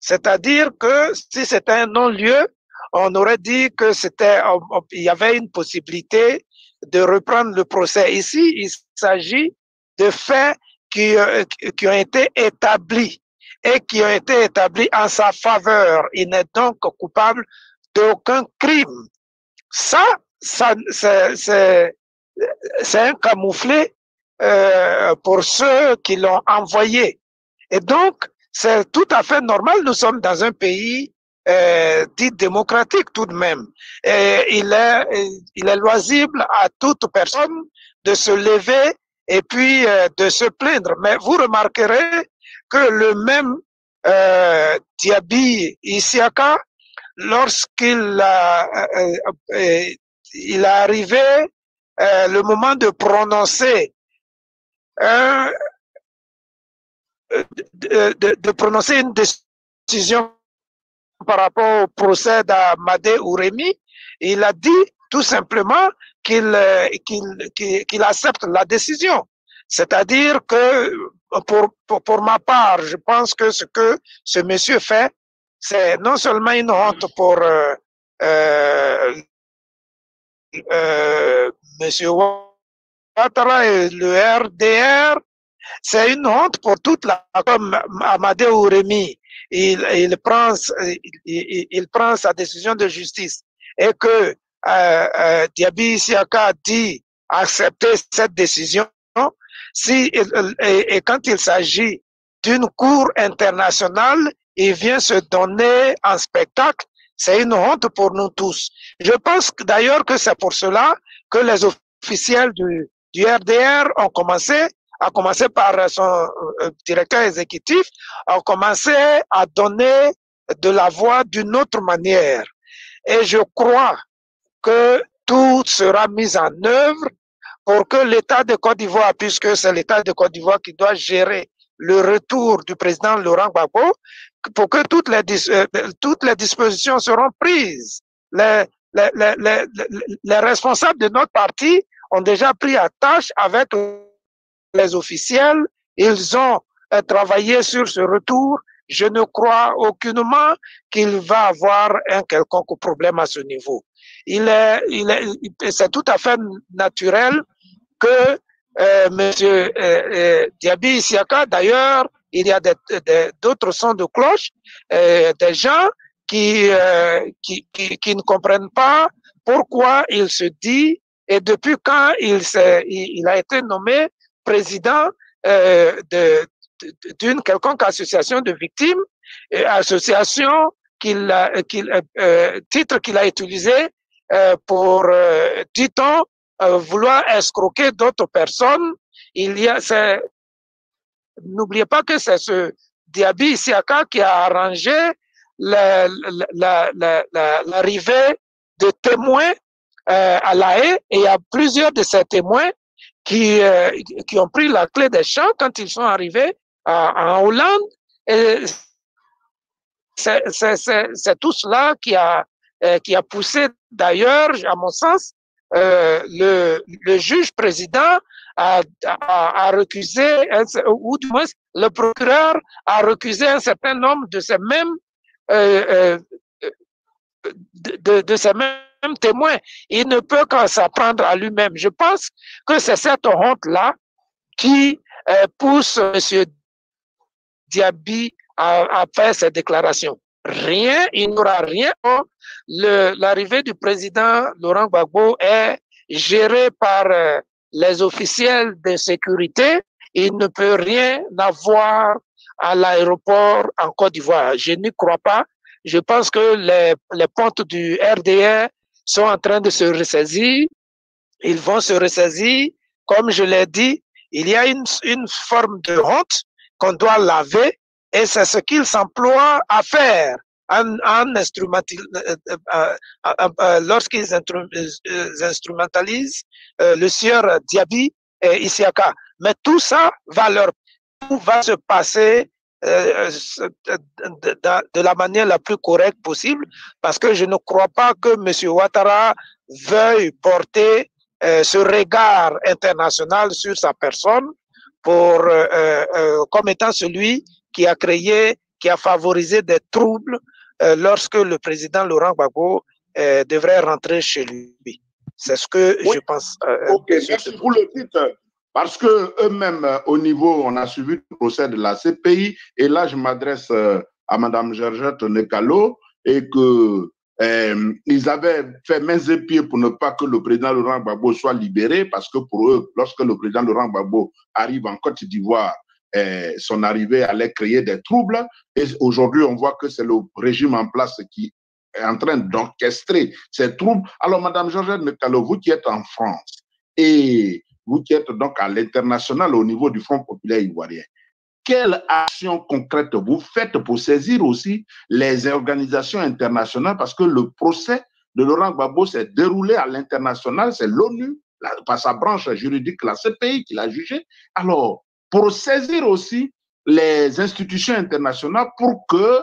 C'est-à-dire que si c'était un non-lieu, on aurait dit que c'était, il y avait une possibilité de reprendre le procès. Ici, il s'agit de faits qui, euh, qui ont été établis et qui ont été établis en sa faveur. Il n'est donc coupable d'aucun crime. Ça, ça c'est un camouflet euh, pour ceux qui l'ont envoyé. Et donc, c'est tout à fait normal. Nous sommes dans un pays euh, dit démocratique tout de même. Et il est, il est loisible à toute personne de se lever et puis euh, de se plaindre. Mais vous remarquerez que le même euh, Diaby Isiaka, lorsqu'il a, euh, euh, il est arrivé euh, le moment de prononcer de, de, de prononcer une décision par rapport au procès d'Amadé Ouremi, il a dit tout simplement qu'il euh, qu'il accepte la décision. C'est-à-dire que pour, pour, pour, ma part, je pense que ce que ce monsieur fait, c'est non seulement une honte pour euh, euh, euh, monsieur Ouattara et le RDR, c'est une honte pour toute la, comme Amadé Ouremi, il, il, prend, il, il, prend sa décision de justice et que euh, euh, Diaby Siaka dit accepter cette décision, si, et, et quand il s'agit d'une cour internationale, il vient se donner en spectacle. C'est une honte pour nous tous. Je pense d'ailleurs que c'est pour cela que les officiels du, du RDR ont commencé a commencé par son euh, directeur exécutif, a commencé à donner de la voix d'une autre manière. Et je crois que tout sera mis en œuvre pour que l'État de Côte d'Ivoire, puisque c'est l'État de Côte d'Ivoire qui doit gérer le retour du président Laurent Gbagbo, pour que toutes les, euh, toutes les dispositions seront prises. Les, les, les, les, responsables de notre parti ont déjà pris à tâche avec les officiels, ils ont euh, travaillé sur ce retour. Je ne crois aucunement qu'il va avoir un quelconque problème à ce niveau. Il est, il est, c'est tout à fait naturel que euh, Monsieur euh, euh, Diaby Isiaka, d'ailleurs, il y a d'autres sons de cloche, euh, des gens qui, euh, qui, qui, qui, ne comprennent pas pourquoi il se dit et depuis quand il, il, a été nommé président euh, d'une quelconque association de victimes, association qu'il qu'il euh, titre qu'il a utilisé pour, euh, dit-on, euh, vouloir escroquer d'autres personnes. Il y a, n'oubliez pas que c'est ce Diaby Isiaka qui a arrangé l'arrivée la, la, la, de témoins à La Haye et il y a plusieurs de ces témoins qui, euh, qui ont pris la clé des champs quand ils sont arrivés en Hollande. Et c'est tout cela qui a, euh, qui a poussé d'ailleurs, à mon sens, euh, le, juge président a, a, a recusé, ou du moins le procureur a recusé un certain nombre de ces mêmes euh, euh de, de, mêmes témoin. Il ne peut qu'en s'apprendre à lui-même. Je pense que c'est cette honte-là qui pousse M. Diaby à, à, faire cette déclaration. Rien, il n'y aura rien. L'arrivée du président Laurent Gbagbo est gérée par euh, les officiels de sécurité. il ne peut rien avoir à l'aéroport en Côte d'Ivoire. Je n'y crois pas. Je pense que les, les pontes du RDR sont en train de se ressaisir. Ils vont se ressaisir. Comme je l'ai dit, il y a une, une forme de honte qu'on doit laver et c'est ce qu'ils s'emploient à faire en, en lorsqu'ils instrumentalisent le sieur Diaby et Isiaka. Mais tout ça va leur tout va se passer euh, de, de, la manière la plus correcte possible parce que je ne crois pas que M. Ouattara veuille porter euh, ce regard international sur sa personne pour, euh, euh, comme étant celui qui a créé, qui a favorisé des troubles euh, lorsque le président Laurent Gbagbo euh, devrait rentrer chez lui. C'est ce que Oui. je pense. Ok, merci pour le titre. Parce que eux-mêmes, euh, au niveau, on a suivi le procès de la CPI, et là, je m'adresse euh, à Madame Georgette Nekalo, et que euh, ils avaient fait mains et pieds pour ne pas que le président Laurent Gbagbo soit libéré, parce que pour eux, lorsque le président Laurent Gbagbo arrive en Côte d'Ivoire, euh, son arrivée allait créer des troubles. Et aujourd'hui, on voit que c'est le régime en place qui est en train d'orchestrer ces troubles. Alors, Madame Georgette Nekalo, vous qui êtes en France, et vous qui êtes donc à l'international au niveau du Front populaire ivoirien, quelle action concrète vous faites pour saisir aussi les organisations internationales? Parce que le procès de Laurent Gbagbo s'est déroulé à l'international, c'est l'ONU, par sa branche juridique, la CPI qui l'a jugé. Alors, pour saisir aussi les institutions internationales pour que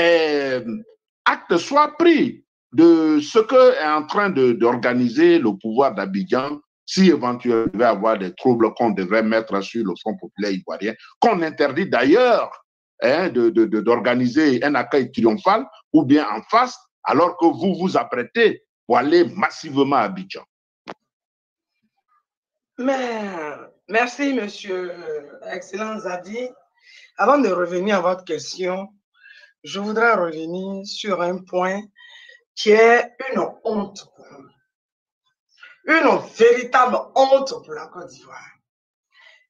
euh, acte soit pris de ce que est en train d'organiser le pouvoir d'Abidjan si éventuellement il y avoir des troubles qu'on devrait mettre sur le Front populaire ivoirien, qu'on interdit d'ailleurs hein, de- de- d'organiser un accueil triomphal ou bien en face, alors que vous vous apprêtez pour aller massivement à Abidjan. Mais merci, monsieur euh, Excellent Zadi. Avant de revenir à votre question, je voudrais revenir sur un point qui est une honte pour nous. Une véritable honte pour la Côte d'Ivoire.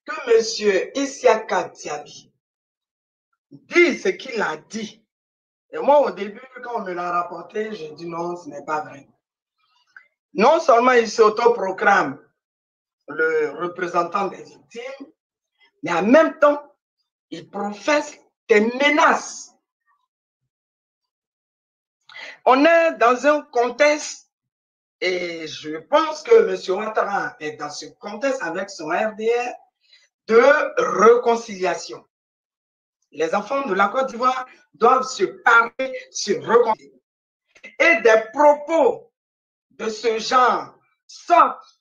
Que monsieur Isiaka Diaby dit ce qu'il a dit. Et moi, au début, quand on me l'a rapporté, j'ai dit non, ce n'est pas vrai. Non seulement il s'autoproclame le représentant des victimes, mais en même temps, il professe des menaces. On est dans un contexte, et je pense que M. Ouattara est dans ce contexte avec son RDR, de réconciliation. Les enfants de la Côte d'Ivoire doivent se parler, se réconcilier. Et des propos de ce genre sortent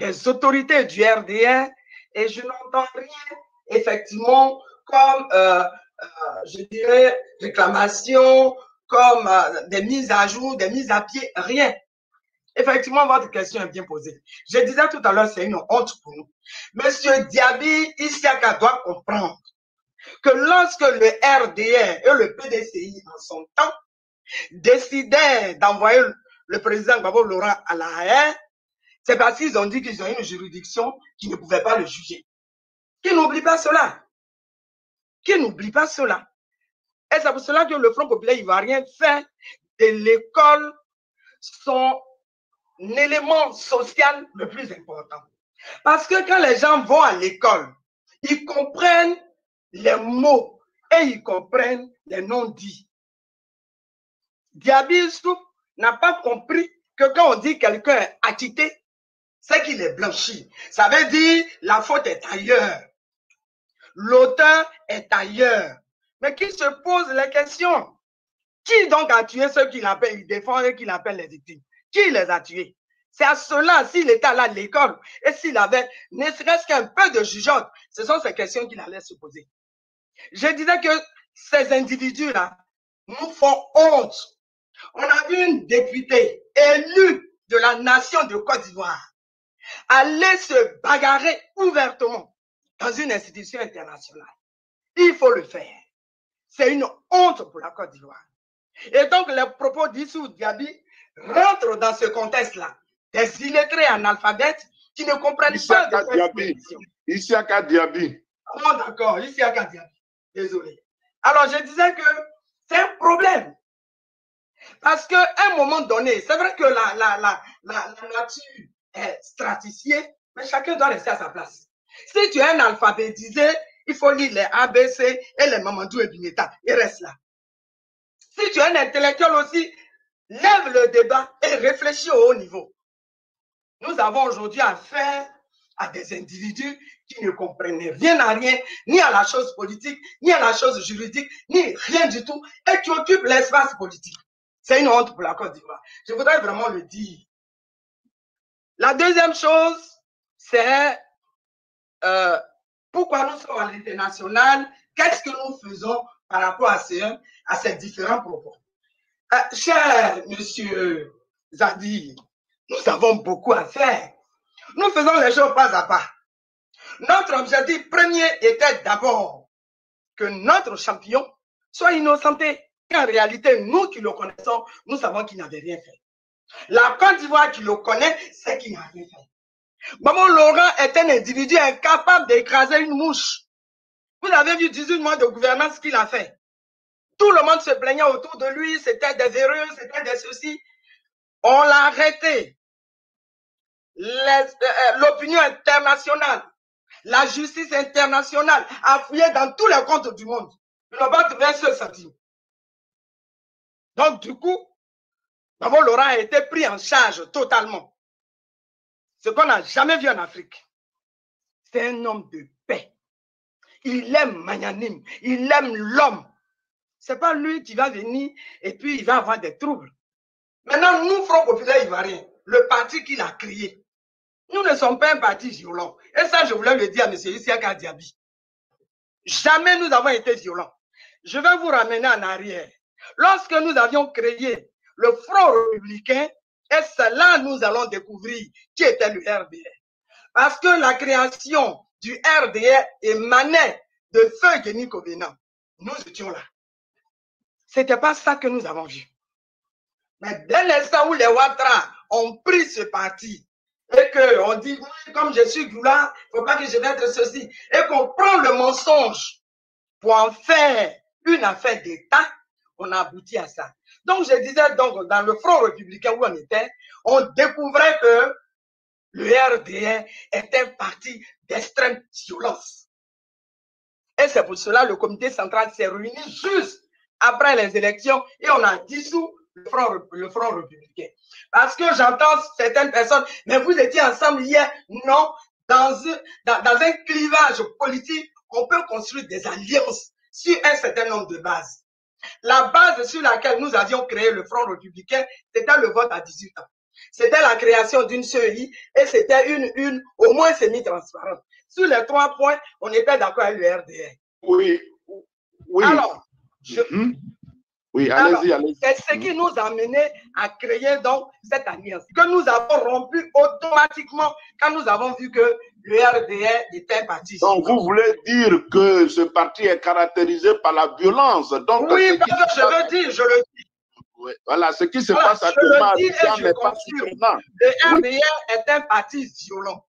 des autorités du RDR et je n'entends rien effectivement comme, euh, euh, je dirais, réclamation, comme euh, des mises à jour, des mises à pied, rien. Effectivement, votre question est bien posée. Je disais tout à l'heure, c'est une honte pour nous. Monsieur Diaby Isiaka doit comprendre que lorsque le RDR et le PDCI en son temps décidaient d'envoyer le président Gbagbo Laurent à la haie, c'est parce qu'ils ont dit qu'ils ont une juridiction qui ne pouvait pas le juger. Qui n'oublie pas cela. Qui n'oublie pas cela. Et c'est pour cela que le Front populaire ivoirien fait de l'école son élément social le plus important. Parce que quand les gens vont à l'école, ils comprennent les mots et ils comprennent les non-dits. Diaby n'a pas compris que quand on dit quelqu'un est acquitté, c'est qu'il est blanchi. Ça veut dire la faute est ailleurs. L'auteur est ailleurs. Mais qui se pose la question Qui donc a tué ceux qu'il appelle, il défend et qu'il appelle les victimes? Qui les a tués? C'est à cela, s'il était là à l'école et s'il avait ne serait-ce qu'un peu de jugeote, ce sont ces questions qu'il allait se poser. Je disais que ces individus-là nous font honte. On a vu une députée élue de la nation de Côte d'Ivoire aller se bagarrer ouvertement dans une institution internationale. Il faut le faire. C'est une honte pour la Côte d'Ivoire. Et donc, les propos d'Issou Diaby rentrent dans ce contexte-là. Des illettrés analphabètes qui ne comprennent pas de Diaby. Ici à Diaby. Ah, d'accord, à Diaby. Désolé. Alors, je disais que c'est un problème. Parce qu'à un moment donné, c'est vrai que la, la, la, la, nature est stratifiée, mais chacun doit rester à sa place. Si tu es un alphabétisé, il faut lire les ABC et les Mamadou et Bineta. Il reste là. Si tu es un intellectuel aussi, lève le débat et réfléchis au haut niveau. Nous avons aujourd'hui affaire à des individus qui ne comprennent rien à rien, ni à la chose politique, ni à la chose juridique, ni rien du tout, et qui occupent l'espace politique. C'est une honte pour la Côte d'Ivoire. Je voudrais vraiment le dire. La deuxième chose, c'est euh, pourquoi nous sommes à l'international, qu'est-ce que nous faisons par rapport à ces, différents propos? Euh, cher monsieur Zadi, nous avons beaucoup à faire. Nous faisons les choses pas à pas. Notre objectif premier était d'abord que notre champion soit innocenté. En réalité, nous qui le connaissons, nous savons qu'il n'avait rien fait. La Côte d'Ivoire qui le connaît, c'est qu'il n'a rien fait. Maman Laurent est un individu incapable d'écraser une mouche. Vous avez vu 18 mois de gouvernance qu'il a fait. Tout le monde se plaignait autour de lui, c'était des erreurs, c'était des soucis. On l'a arrêté. Euh, euh, l'opinion internationale, la justice internationale a fouillé dans tous les comptes du monde. Pas trouvé un seul centime. Donc, du coup, Babo Laurent a été pris en charge totalement. Ce qu'on n'a jamais vu en Afrique. C'est un homme de paix. Il aime magnanime. Il aime l'homme. C'est pas lui qui va venir et puis il va avoir des troubles. Maintenant, nous, Front Populaire Ivoirien, le parti qu'il a créé, nous ne sommes pas un parti violent. Et ça, je voulais le dire à M. Issiaka Diaby. Jamais nous avons été violents. Je vais vous ramener en arrière. Lorsque nous avions créé le Front républicain, et c'est là nous allons découvrir qui était le RDR. Parce que la création du RDR émanait de Feu Guéni Covenant. Nous étions là. C'était pas ça que nous avons vu. Mais dès l'instant où les Ouattara ont pris ce parti, et qu'on dit, comme je suis là, il ne faut pas que je mette ceci, et qu'on prend le mensonge pour en faire une affaire d'État, on a abouti à ça. Donc, je disais, donc, dans le front républicain où on était, on découvrait que le RDN est un parti d'extrême violence. Et c'est pour cela que le comité central s'est réuni juste après les élections et on a dissous le front, le front républicain. Parce que j'entends certaines personnes, mais vous étiez ensemble hier. Non, dans, dans, dans un clivage politique, on peut construire des alliances sur un certain nombre de bases. La base sur laquelle nous avions créé le Front républicain, c'était le vote à 18 ans. C'était la création d'une CEI et c'était une, une, au moins semi-transparente. Sur les trois points, on était d'accord avec le RDR. Oui, oui. Alors, je, Mhm. Oui, allez-y, allez-y. c'est ce qui nous a mené à créer donc cette alliance que nous avons rompu automatiquement quand nous avons vu que le RDR était parti. Donc, vous voulez dire que ce parti est caractérisé par la violence. Donc, oui, parce que je passe- le dis, je le dis. Oui, Voilà, ce qui se Voilà, passe actuellement n'est pas surprenant. Le RDR est un parti violent.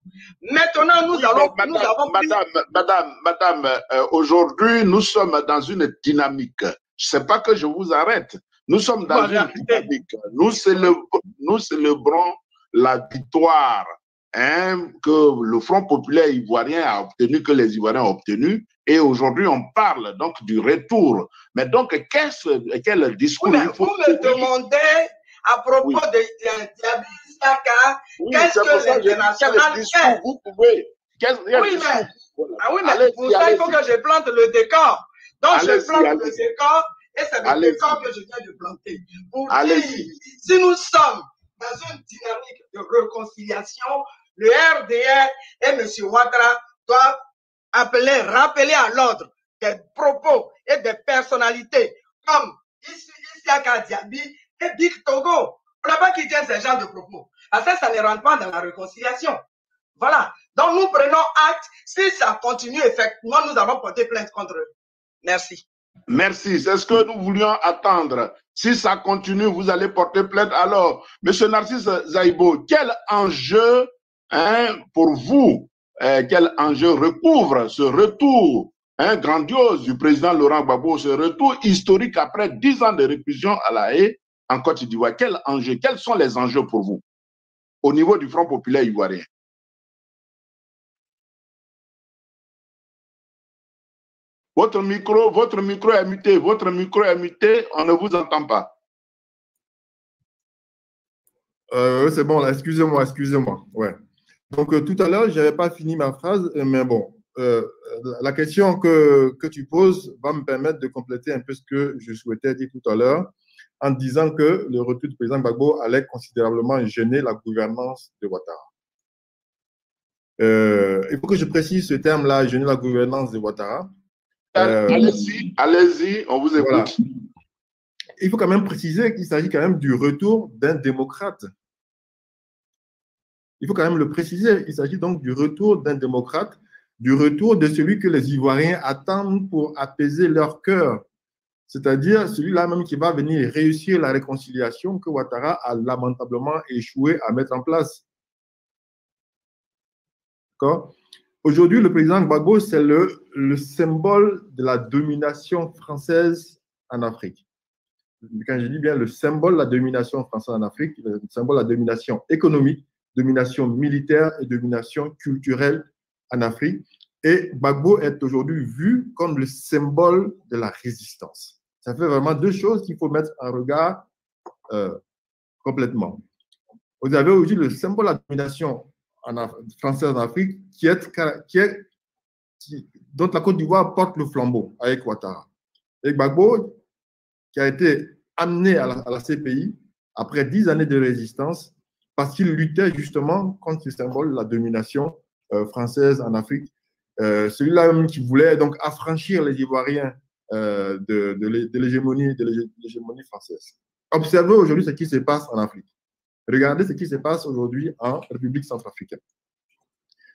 Maintenant, nous Oui, allons, mais nous madame, avons pris madame, madame, madame, euh, aujourd'hui, nous sommes dans une dynamique. Je ne sais pas que je vous arrête. Nous sommes dans une dynamique. Nous célébrons, nous célébrons la victoire hein, que le Front populaire ivoirien a obtenu, que les Ivoiriens ont obtenu. Et aujourd'hui, on parle donc du retour. Mais donc, qu'est-ce, quel discours Oui, il faut vous me demandez à propos Oui. de, de, de Oui, qu'est-ce c'est que l'international fait? vous pouvez. Oui, mais- Voilà. Ah oui, mais pour ça, il faut que je plante le décor. Donc, je plante le décor et c'est le décor que je viens de planter. Pour dire, si nous sommes dans une dynamique de réconciliation, le RDR et M. Ouattara doivent appeler, rappeler à l'ordre des propos et des personnalités comme Isiaka Diaby et Big Togo. On n'a pas qui tiennent ce genre de propos. À ça, ça ne rentre pas dans la réconciliation. Voilà. Donc, nous prenons acte. Si ça continue, effectivement, nous allons porter plainte contre eux. Merci. Merci, c'est ce que nous voulions attendre. Si ça continue, vous allez porter plainte. Alors, Monsieur Narcisse Zaïbo, quel enjeu hein, pour vous, euh, quel enjeu recouvre ce retour hein, grandiose du président Laurent Gbagbo, ce retour historique après dix ans de réclusion à la haie en Côte d'Ivoire? Quel enjeu, Quels sont les enjeux pour vous au niveau du Front populaire ivoirien? Votre micro, votre micro est muté, votre micro est muté, on ne vous entend pas. Euh, c'est bon, excusez-moi, excusez-moi. Ouais. Donc, euh, tout à l'heure, je n'avais pas fini ma phrase, euh, mais bon, la question que, que, tu poses va me permettre de compléter un peu ce que je souhaitais dire tout à l'heure en disant que le retour du président Gbagbo allait considérablement gêner la gouvernance de Ouattara. il faut que je précise ce terme-là, gêner la gouvernance de Ouattara. Allez-y, allez-y, on vous écoute. Il faut quand même préciser qu'il s'agit quand même du retour d'un démocrate il faut quand même le préciser, il s'agit donc du retour d'un démocrate, du retour de celui que les Ivoiriens attendent pour apaiser leur cœur, c'est-à-dire celui-là même qui va venir réussir la réconciliation que Ouattara a lamentablement échoué à mettre en place. Aujourd'hui, le président Gbagbo, c'est le, le symbole de la domination française en Afrique. Quand je dis bien le symbole de la domination française en Afrique, le symbole de la domination économique, domination militaire et domination culturelle en Afrique. Et Bagbo est aujourd'hui vu comme le symbole de la résistance. Ça fait vraiment deux choses qu'il faut mettre en regard euh, complètement. Vous avez aujourd'hui le symbole de la domination en française en Afrique qui est, dont la Côte d'Ivoire porte le flambeau avec Ouattara. Et Bagbo, qui a été amené à la, à la CPI après dix années de résistance, parce qu'il luttait justement contre ce symbole de la domination euh, française en Afrique. Euh, celui-là même qui voulait donc affranchir les Ivoiriens euh, de, de l'hégémonie française. Observez aujourd'hui ce qui se passe en Afrique. Regardez ce qui se passe aujourd'hui en République centrafricaine.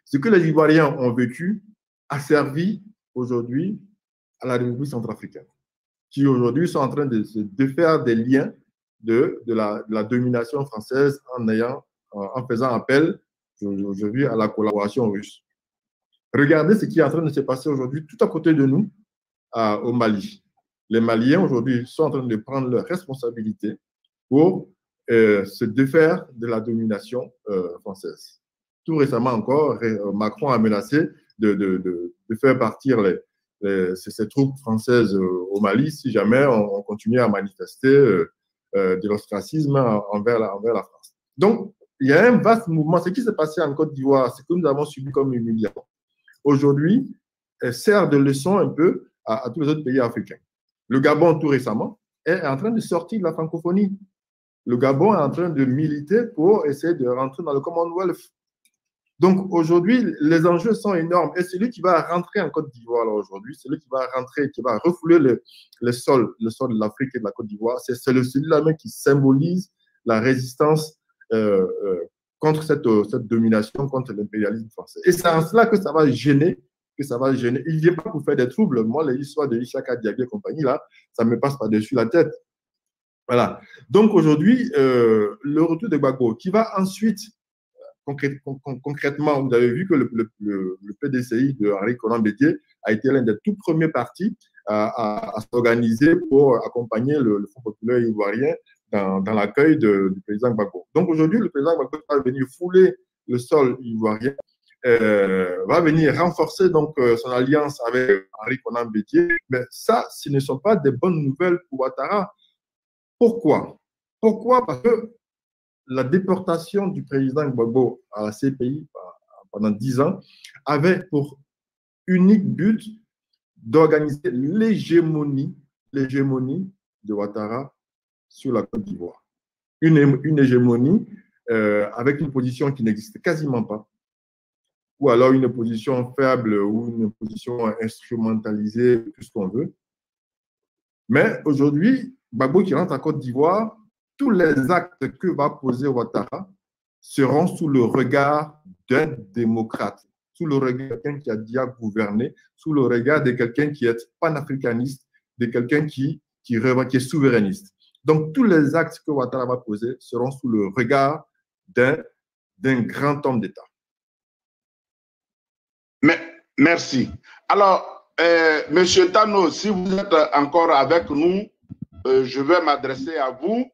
Ce que les Ivoiriens ont vécu a servi aujourd'hui à la République centrafricaine, qui aujourd'hui sont en train de se défaire des liens de, la, domination française en faisant appel aujourd'hui à la collaboration russe. Regardez ce qui est en train de se passer aujourd'hui tout à côté de nous, au Mali. Les Maliens aujourd'hui sont en train de prendre leurs responsabilités pour euh, se défaire de la domination euh, française. Tout récemment encore, Macron a menacé de, faire partir les, ces, troupes françaises euh, au Mali si jamais on, on continue à manifester euh, de l'ostracisme envers la, France. Donc, il y a un vaste mouvement. Ce qui s'est passé en Côte d'Ivoire, c'est que nous avons subi comme humiliation. Aujourd'hui, sert de leçon un peu à, tous les autres pays africains. Le Gabon, tout récemment, est en train de sortir de la francophonie. Le Gabon est en train de militer pour essayer de rentrer dans le Commonwealth. Donc aujourd'hui, les enjeux sont énormes. Et celui qui va rentrer en Côte d'Ivoire aujourd'hui, celui qui va rentrer, qui va refouler le, le sol, le sol de l'Afrique et de la Côte d'Ivoire, c'est celui-là même qui symbolise la résistance euh, euh, contre cette, cette, domination, contre l'impérialisme français. Et c'est en cela que ça va gêner, que ça va gêner. Il vient pas pour faire des troubles. Moi, les histoires de Ishaka Diaby et compagnie, là, ça me passe par-dessus la tête. Voilà. Donc aujourd'hui, euh, le retour de Gbagbo, qui va ensuite concrètement, vous avez vu que le, PDCI de Henri Conan Bédier a été l'un des tout premiers partis à, s'organiser pour accompagner le, Fonds populaire ivoirien dans, l'accueil du président Gbagbo. Donc aujourd'hui, le président Gbagbo va venir fouler le sol ivoirien, euh, va venir renforcer donc euh, son alliance avec Henri Conan Bédier. Mais ça, ce ne sont pas des bonnes nouvelles pour Ouattara. Pourquoi? Pourquoi? Parce que la déportation du président Gbagbo à la CPI pendant dix ans avait pour unique but d'organiser l'hégémonie, l'hégémonie de Ouattara sur la Côte d'Ivoire. Une, une, hégémonie euh, avec une position qui n'existe quasiment pas, ou alors une position faible ou une position instrumentalisée, tout ce qu'on veut. Mais aujourd'hui, Gbagbo qui rentre en Côte d'Ivoire tous les actes que va poser Ouattara seront sous le regard d'un démocrate, sous le regard de quelqu'un qui a déjà gouverné, sous le regard de quelqu'un qui est panafricaniste, de quelqu'un qui, qui, qui est souverainiste. Donc, tous les actes que Ouattara va poser seront sous le regard d'un grand homme d'État. Merci. Alors, euh, Monsieur Tano, si vous êtes encore avec nous, euh, je vais m'adresser à vous.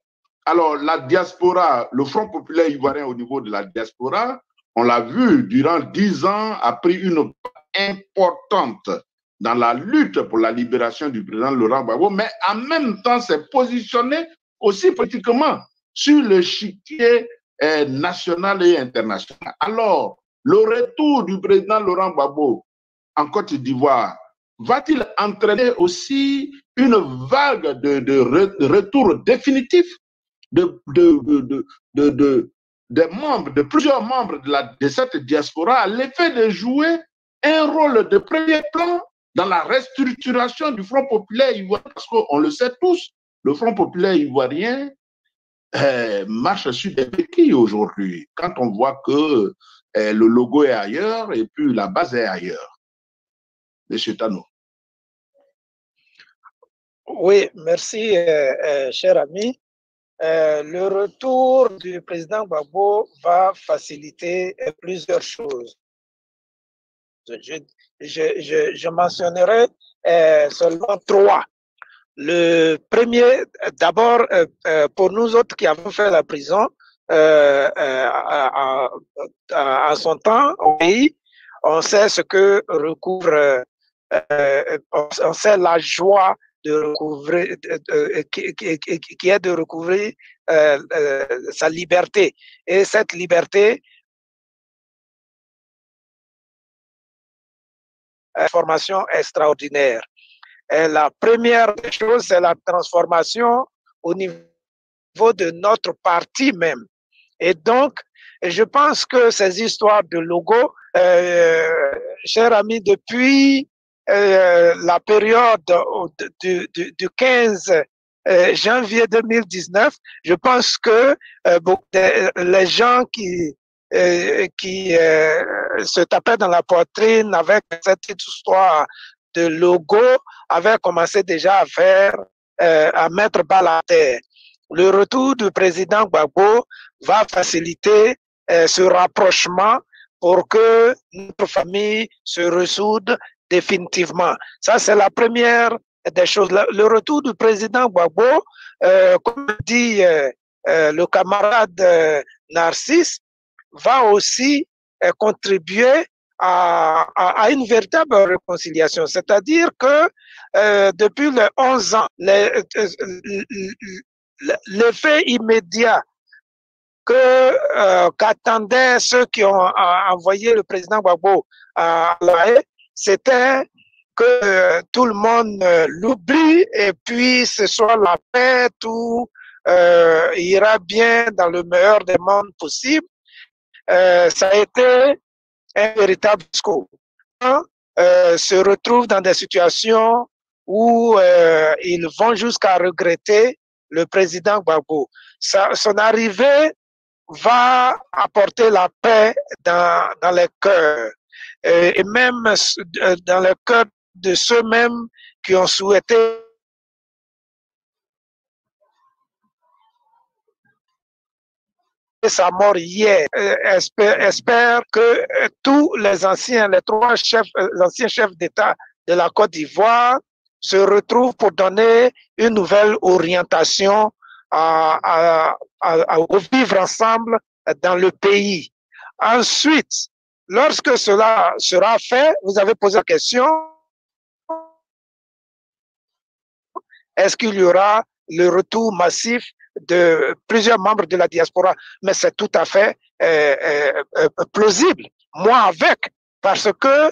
Alors, la diaspora, le Front populaire ivoirien au niveau de la diaspora, on l'a vu, durant dix ans, a pris une importante dans la lutte pour la libération du président Laurent Gbagbo, mais en même temps s'est positionné aussi politiquement sur le chiquier euh, national et international. Alors, le retour du président Laurent Gbagbo en Côte d'Ivoire va-t-il entraîner aussi une vague de, de, retour définitif de, membres, de plusieurs membres de cette diaspora à l'effet de jouer un rôle de premier plan dans la restructuration du Front populaire ivoirien, parce qu'on le sait tous, le Front populaire ivoirien euh, marche sur des béquilles aujourd'hui, quand on voit que euh, le logo est ailleurs et puis la base est ailleurs. Monsieur Tano. Oui, merci, euh, cher ami. le retour du président Babo va faciliter plusieurs choses. Je, mentionnerai seulement trois. Le premier, d'abord, pour nous autres qui avons fait la prison, euh, à, son temps au pays, on sait ce que recouvre, euh, on sait la joie de recouvrir, qui, qui, est de recouvrir euh, sa liberté. Et cette liberté, formation extraordinaire. Et la première des choses, c'est la transformation au niveau de notre parti même. Et donc, je pense que ces histoires de logo, euh, cher ami, depuis euh, la période du, du, du 15 euh, janvier 2019, je pense que euh, les gens qui euh, euh, se tapaient dans la poitrine avec cette histoire de logo avaient commencé déjà à faire à mettre bas la terre. Le retour du président Gbagbo va faciliter euh, ce rapprochement pour que notre famille se ressoude définitivement. Ça, c'est la première des choses. Le retour du président Gbagbo, euh, comme dit euh, euh le camarade Narcisse, va aussi contribuer à, une véritable réconciliation. C'est-à-dire que depuis les 11 ans, l'effet immédiat que qu'attendaient ceux qui ont envoyé le président Gbagbo à La c'était que euh, tout le monde l'oublie et puis ce soit la paix, tout ira bien dans le meilleur des mondes possible. ça a été un véritable discours. se retrouvent dans des situations où ils vont jusqu'à regretter le président Gbagbo. son arrivée va apporter la paix dans, dans les cœurs et, et même euh, dans le cœur de ceux-mêmes qui ont souhaité sa mort hier. Euh, espère, espère, que euh, tous les anciens, les trois chefs, les anciens chefs d'État de la Côte d'Ivoire se retrouvent pour donner une nouvelle orientation à, à, à, à vivre ensemble dans le pays. Ensuite, lorsque cela sera fait, vous avez posé la question, est-ce qu'il y aura le retour massif de plusieurs membres de la diaspora? Mais c'est tout à fait euh, euh, euh plausible. Moi avec, parce que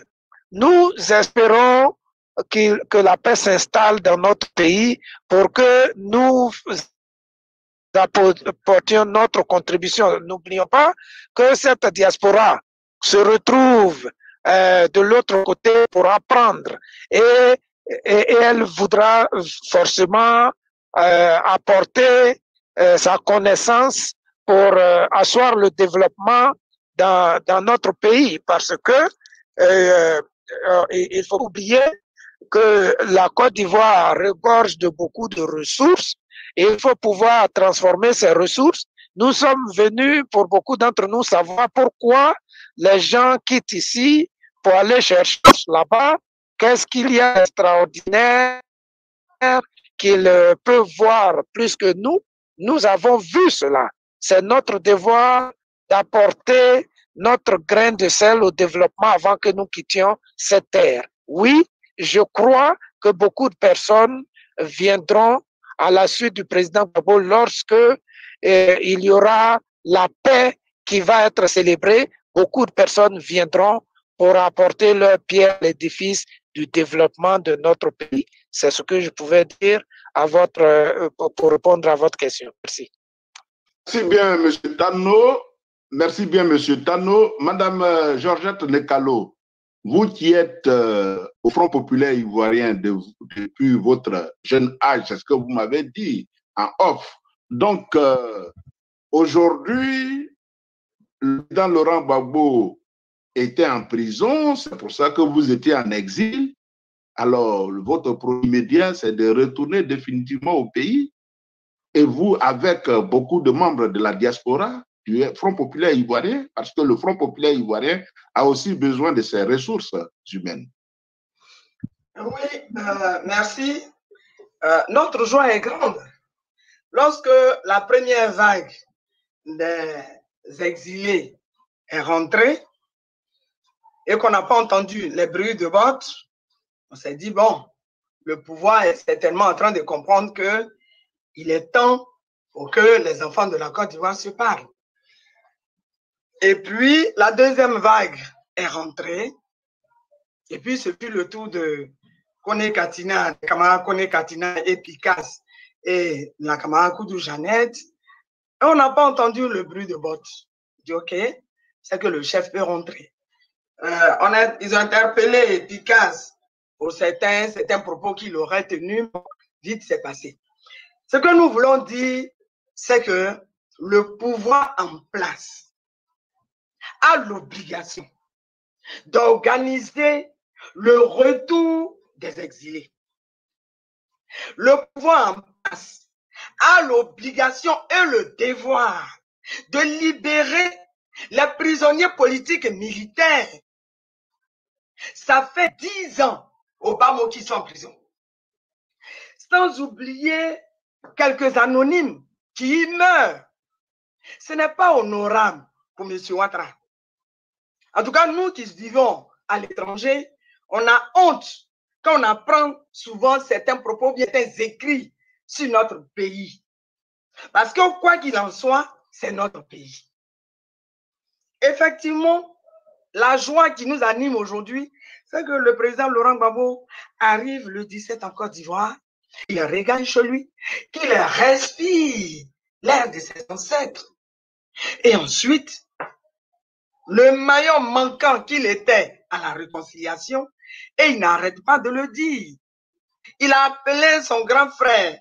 nous espérons que, que la paix s'installe dans notre pays pour que nous apportions notre contribution. N'oublions pas que cette diaspora se retrouve euh, de l'autre côté pour apprendre et, et, elle voudra forcément euh, apporter euh, sa connaissance pour euh, asseoir le développement dans, dans notre pays parce que euh, euh, il faut oublier que la Côte d'Ivoire regorge de beaucoup de ressources et il faut pouvoir transformer ces ressources. Nous sommes venus, pour beaucoup d'entre nous, savoir pourquoi les gens quittent ici pour aller chercher là-bas qu'est-ce qu'il y a d'extraordinaire qu'il euh, peut voir plus que nous? Nous avons vu cela. C'est notre devoir d'apporter notre grain de sel au développement avant que nous quittions cette terre. Oui, je crois que beaucoup de personnes viendront à la suite du président Gbagbo lorsque euh, il y aura la paix qui va être célébrée. Beaucoup de personnes viendront pour apporter leur pierre à l'édifice du développement de notre pays. C'est ce que je pouvais dire à votre, euh, pour répondre à votre question. Merci. Merci bien, M. Tano. Merci bien, M. Tano. Madame euh, Georgette Nekalo, vous qui êtes euh, au Front populaire ivoirien depuis votre jeune âge, c'est ce que vous m'avez dit en off. Donc, aujourd'hui, le président Laurent Gbagbo était en prison, c'est pour ça que vous étiez en exil. Alors, votre projet immédiat, c'est de retourner définitivement au pays. Et vous, avec beaucoup de membres de la diaspora, du Front populaire ivoirien, parce que le Front populaire ivoirien a aussi besoin de ses ressources humaines. Oui, euh, merci. Euh, notre joie est grande. Lorsque la première vague des exilés est rentrée, et qu'on n'a pas entendu les bruits de bottes, on s'est dit, bon, le pouvoir est certainement en train de comprendre que il est temps pour que les enfants de la Côte d'Ivoire se parlent. Et puis, la deuxième vague est rentrée. Et puis, ce fut le tour de Kone Katina, camarade Kone Katina et Picasse et la camarade Koudou Jeannette. On n'a pas entendu le bruit de bottes. Je dis, OK, c'est que le chef peut rentrer. Euh, ils ont interpellé Picasso pour certains, certains propos qu'il aurait tenus. Vite, c'est passé. Ce que nous voulons dire, c'est que le pouvoir en place a l'obligation d'organiser le retour des exilés. Le pouvoir en place a l'obligation et le devoir de libérer les prisonniers politiques et militaires ça fait dix ans Obama qui sont en prison. Sans oublier quelques anonymes qui meurent. Ce n'est pas honorable pour M. Ouattara. En tout cas, nous qui vivons à l'étranger, on a honte quand on apprend souvent certains propos bien écrits sur notre pays. Parce que quoi qu'il en soit, c'est notre pays. Effectivement, la joie qui nous anime aujourd'hui, c'est que le président Laurent Gbagbo arrive le 17 en Côte d'Ivoire, il regagne chez lui, qu'il respire l'air de ses ancêtres. Et ensuite, le maillon manquant qu'il était à la réconciliation, et il n'arrête pas de le dire. Il a appelé son grand frère,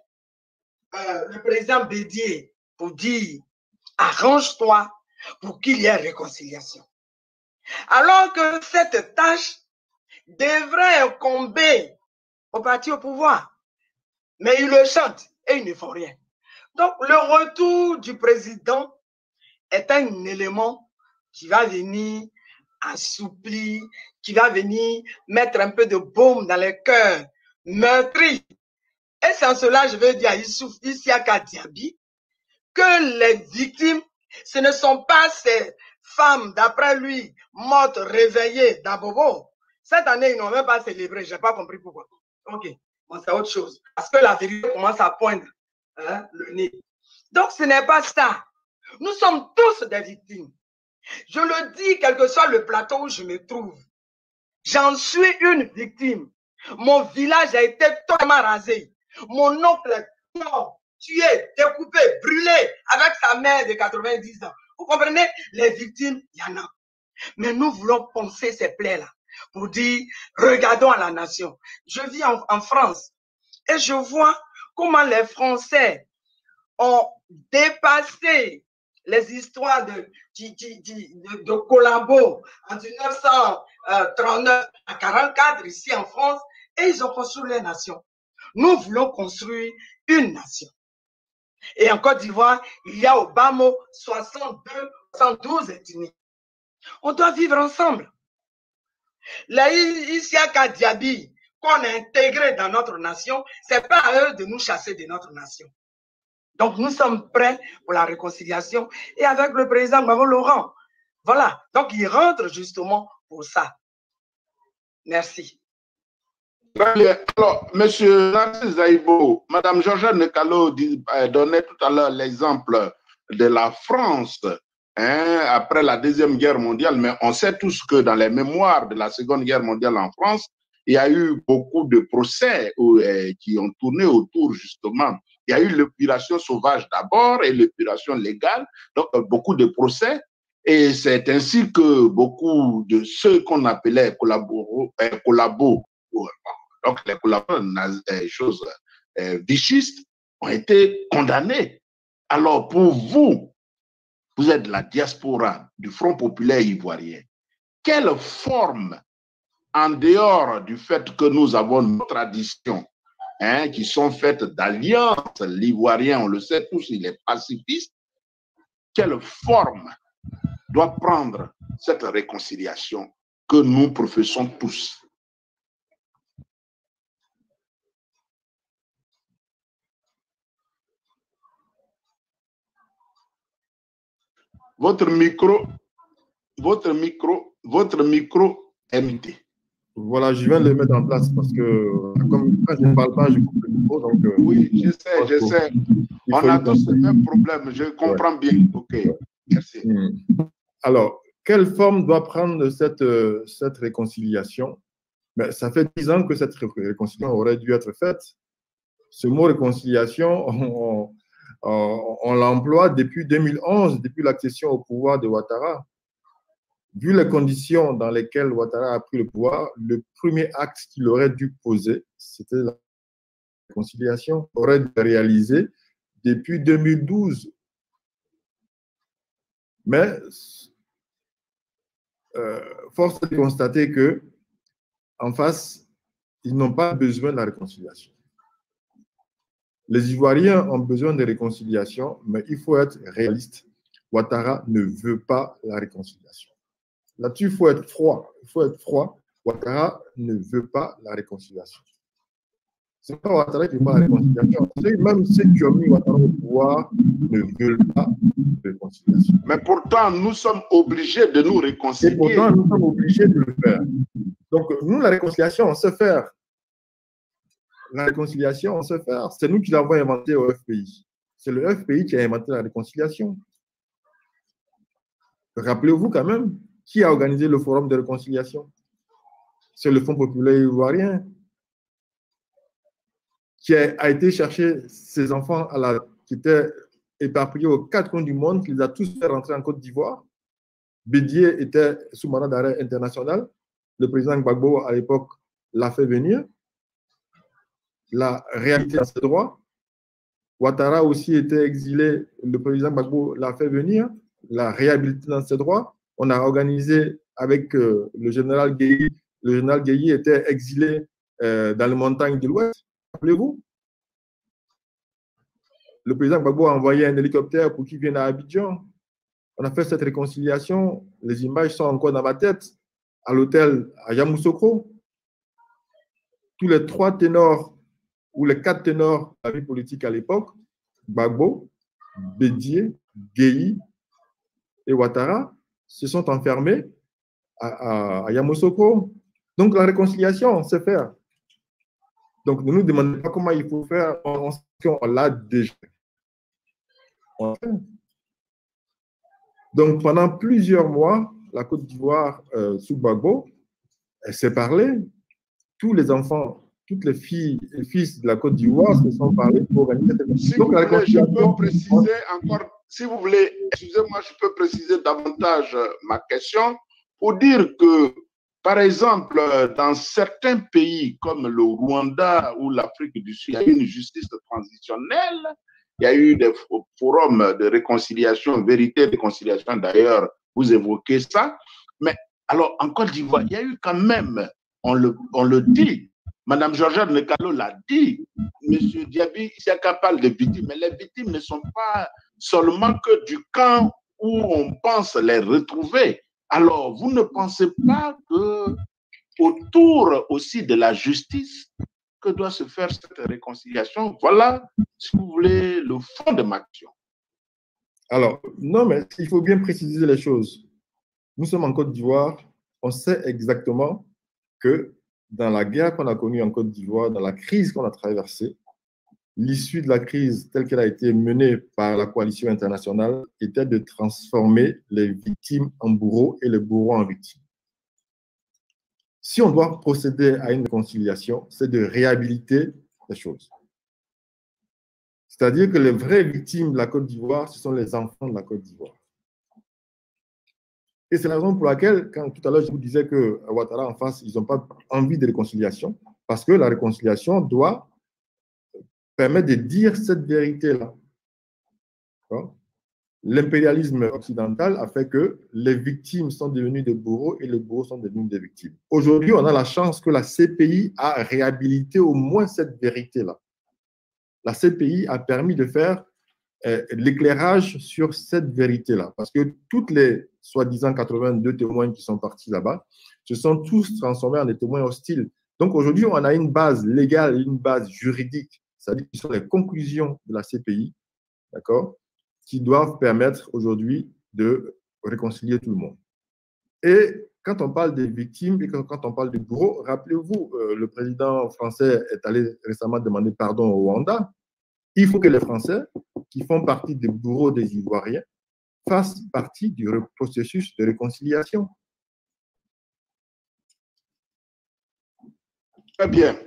euh, le président Bédier, pour dire, arrange-toi pour qu'il y ait réconciliation. Alors que cette tâche devrait incomber au parti au pouvoir. Mais ils le chantent et ils ne font rien. Donc, le retour du président est un élément qui va venir assouplir, qui va venir mettre un peu de baume dans les cœurs meurtris. Et c'est en cela, je veux dire à Issouf Isiaka Diaby, que les victimes, ce ne sont pas ces femmes, d'après lui, mortes réveillées d'Abobo. Cette année, ils n'ont même pas célébré. Je n'ai pas compris pourquoi. OK, bon, c'est autre chose. Parce que la vérité commence à poindre hein, le nez. Donc, ce n'est pas ça. Nous sommes tous des victimes. Je le dis, quel que soit le plateau où je me trouve. J'en suis une victime. Mon village a été totalement rasé. Mon oncle est tué, découpé, brûlé avec sa mère de 90 ans. Vous comprenez? Les victimes, il y en a. Mais nous voulons penser ces plaies-là pour dire, regardons la nation. Je vis en, France et je vois comment les Français ont dépassé les histoires de, de, Colombo en 1939 à 44 ici en France et ils ont construit la nation. Nous voulons construire une nation. Et en Côte d'Ivoire, il y a au bas mot 62, 112 ethnies. On doit vivre ensemble. Les Isiaka Diaby qu'on a intégrés dans notre nation, c'est pas à eux de nous chasser de notre nation. Donc, nous sommes prêts pour la réconciliation et avec le président Gbavo Laurent. Voilà. Donc, il rentre justement pour ça. Merci. Alors, Monsieur Nancy Zaïbo, Madame Georges Nekalo euh, donnait tout à l'heure l'exemple de la France hein, après la Deuxième Guerre mondiale, mais on sait tous que dans les mémoires de la Seconde Guerre mondiale en France, il y a eu beaucoup de procès euh, qui ont tourné autour justement. Il y a eu l'épuration sauvage d'abord et l'épuration légale, donc euh, beaucoup de procès. Et c'est ainsi que beaucoup de ceux qu'on appelait collabos, collabos donc les collaborateurs, des choses euh, vichistes, ont été condamnés. Alors pour vous, vous êtes la diaspora du Front populaire ivoirien. Quelle forme, en dehors du fait que nous avons nos traditions, hein, qui sont faites d'alliances, l'ivoirien, on le sait tous, il est pacifiste, quelle forme doit prendre cette réconciliation que nous professons tous? Votre micro, votre micro, votre micro est muté. Voilà, je viens de le mettre en place parce que comme quand je ne parle pas, je coupe le micro. Donc, euh, oui, je sais, je sais. On a tous le même problème, je comprends bien. OK, merci. Hmm. Alors, quelle forme doit prendre cette, euh, cette réconciliation? Ben, Ça fait dix ans que cette réconciliation aurait dû être faite. Ce mot réconciliation, on, on, l'emploie depuis 2011, depuis l'accession au pouvoir de Ouattara. Vu les conditions dans lesquelles Ouattara a pris le pouvoir, le premier acte qu'il aurait dû poser, c'était la réconciliation, aurait dû réaliser depuis 2012. Mais euh, force est de constater que en face, ils n'ont pas besoin de la réconciliation. Les Ivoiriens ont besoin de réconciliation, mais il faut être réaliste. Ouattara ne veut pas la réconciliation. Là-dessus, il faut être froid. Il faut être froid. Ouattara ne veut pas la réconciliation. Ce n'est pas Ouattara qui veut pas la réconciliation. Même ceux qui ont mis Ouattara au pouvoir ne veulent pas la réconciliation. Mais pourtant, nous sommes obligés de nous réconcilier. Et pourtant, nous sommes obligés de le faire. Donc, nous, la réconciliation, on sait faire la réconciliation, on sait faire. C'est nous qui l'avons inventé au FPI. C'est le FPI qui a inventé la réconciliation. Rappelez-vous quand même, qui a organisé le forum de réconciliation? C'est le Fonds populaire ivoirien qui a, été chercher ses enfants qui étaient éparpillés aux quatre coins du monde, qui les a tous fait rentrer en Côte d'Ivoire. Bédier était sous mandat d'arrêt international. Le président Gbagbo, à l'époque, l'a fait venir la réalité à ses droits. Ouattara aussi était exilé, le président Gbagbo l'a fait venir, la réhabilité dans ses droits. On a organisé avec euh, le général Gueye, le général Gueye était exilé euh, dans les montagnes de l'Ouest, rappelez-vous Le président Gbagbo a envoyé un hélicoptère pour qu'il vienne à Abidjan. On a fait cette réconciliation, les images sont encore dans ma tête, à l'hôtel à Yamoussoukro. Tous les trois ténors où les quatre ténors de la vie politique à l'époque, Bagbo, Bédier, Gueye et Ouattara, se sont enfermés à, Yamoussoukro. Donc la réconciliation, c'est faire. Donc ne nous demandez pas comment il faut faire, on, l'a déjà. Donc pendant plusieurs mois, la Côte d'Ivoire euh, sous Bagbo, elle s'est parlé. Tous les enfants toutes les filles et fils de la Côte d'Ivoire se sont parlé pour organiser cette si voulez, je peux préciser encore, si vous voulez, excusez-moi, je peux préciser davantage ma question pour dire que, par exemple, dans certains pays comme le Rwanda ou l'Afrique du Sud, il y a eu une justice transitionnelle, il y a eu des forums de réconciliation, vérité, réconciliation, d'ailleurs, vous évoquez ça. Mais alors, en Côte d'Ivoire, il y a eu quand même, on le, on le dit, Madame Georgette Nekalo l'a dit, Monsieur Diaby, c'est capable de victimes, mais les victimes ne sont pas seulement que du camp où on pense les retrouver. Alors, vous ne pensez pas que autour aussi de la justice que doit se faire cette réconciliation? Voilà, si vous voulez, le fond de ma question. Alors, non, mais il faut bien préciser les choses. Nous sommes en Côte d'Ivoire, on sait exactement que dans la guerre qu'on a connue en Côte d'Ivoire, dans la crise qu'on a traversée, l'issue de la crise telle qu'elle a été menée par la coalition internationale était de transformer les victimes en bourreaux et les bourreaux en victimes. Si on doit procéder à une réconciliation, c'est de réhabiliter les choses. C'est-à-dire que les vraies victimes de la Côte d'Ivoire, ce sont les enfants de la Côte d'Ivoire. Et c'est la raison pour laquelle, quand tout à l'heure je vous disais que Ouattara en face, ils n'ont pas envie de réconciliation, parce que la réconciliation doit permet de dire cette vérité-là. L'impérialisme occidental a fait que les victimes sont devenues des bourreaux et les bourreaux sont devenus des victimes. Aujourd'hui, on a la chance que la CPI a réhabilité au moins cette vérité-là. La CPI a permis de faire euh, l'éclairage sur cette vérité-là. Parce que toutes les soi-disant 82 témoins qui sont partis là-bas se sont tous transformés en des témoins hostiles. Donc aujourd'hui, on a une base légale, une base juridique c'est-à-dire ce sont les conclusions de la CPI, d'accord, qui doivent permettre aujourd'hui de réconcilier tout le monde. Et quand on parle des victimes et quand, on parle du bourreau, rappelez-vous, euh, le président français est allé récemment demander pardon au Rwanda. Il faut que les Français, qui font partie des bourreaux des Ivoiriens, fassent partie du processus de réconciliation. Très bien.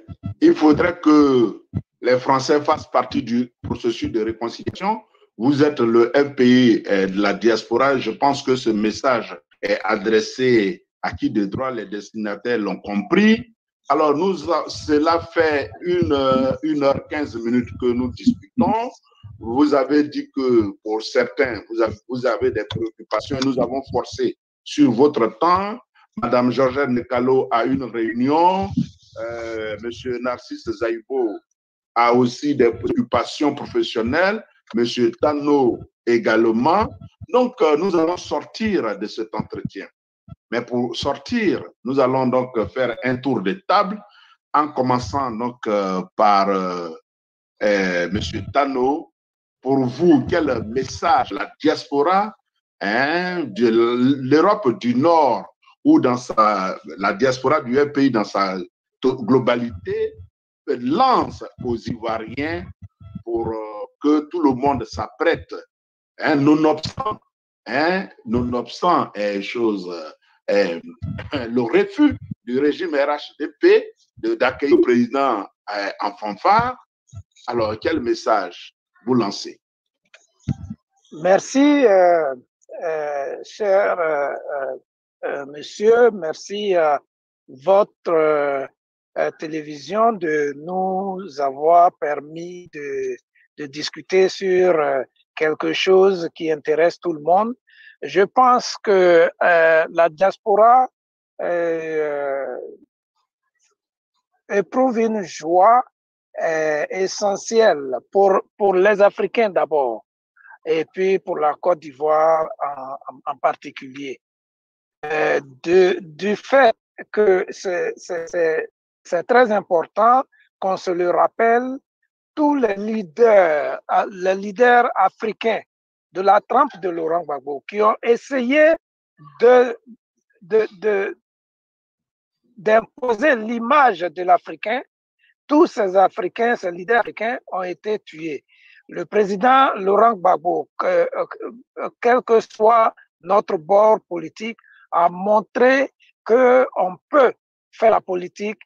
Il faudrait que les Français fassent partie du processus de réconciliation. Vous êtes le FPI de la diaspora. Je pense que ce message est adressé à qui de droit les destinataires l'ont compris. Alors, nous, cela fait une, une heure quinze minutes que nous discutons. Vous avez dit que pour certains, vous avez, des préoccupations nous avons forcé sur votre temps. Madame Georgette Nekalo a une réunion. Euh, Monsieur Narcisse Zaïbo a aussi des préoccupations professionnelles, Monsieur Tano également. Donc, euh, nous allons sortir de cet entretien. Mais pour sortir, nous allons donc faire un tour de table en commençant donc euh, par euh, Monsieur Tano. Pour vous, quel message la diaspora hein, de l'Europe du Nord ou dans la diaspora du pays dans sa globalité lance aux Ivoiriens pour euh, que tout le monde s'apprête, hein, nonobstant, hein, nonobstant eh, chose, eh, le refus du régime RHDP d'accueillir le président eh, en fanfare. Alors, quel message vous lancez? Merci, euh, euh, cher monsieur. Merci à votre télévision de nous avoir permis de, de discuter sur euh, quelque chose qui intéresse tout le monde. Je pense que euh, la diaspora euh, éprouve une joie euh, essentielle pour, pour les Africains d'abord et puis pour la Côte d'Ivoire en, particulier. Du fait que c'est très important qu'on se le rappelle. Tous les leaders, euh, les leaders africains de la trempe de Laurent Gbagbo qui ont essayé de, d'imposer l'image de l'Africain, tous ces Africains, ces leaders africains ont été tués. Le président Laurent Gbagbo, euh, quel que soit notre bord politique, a montré qu'on peut faire la politique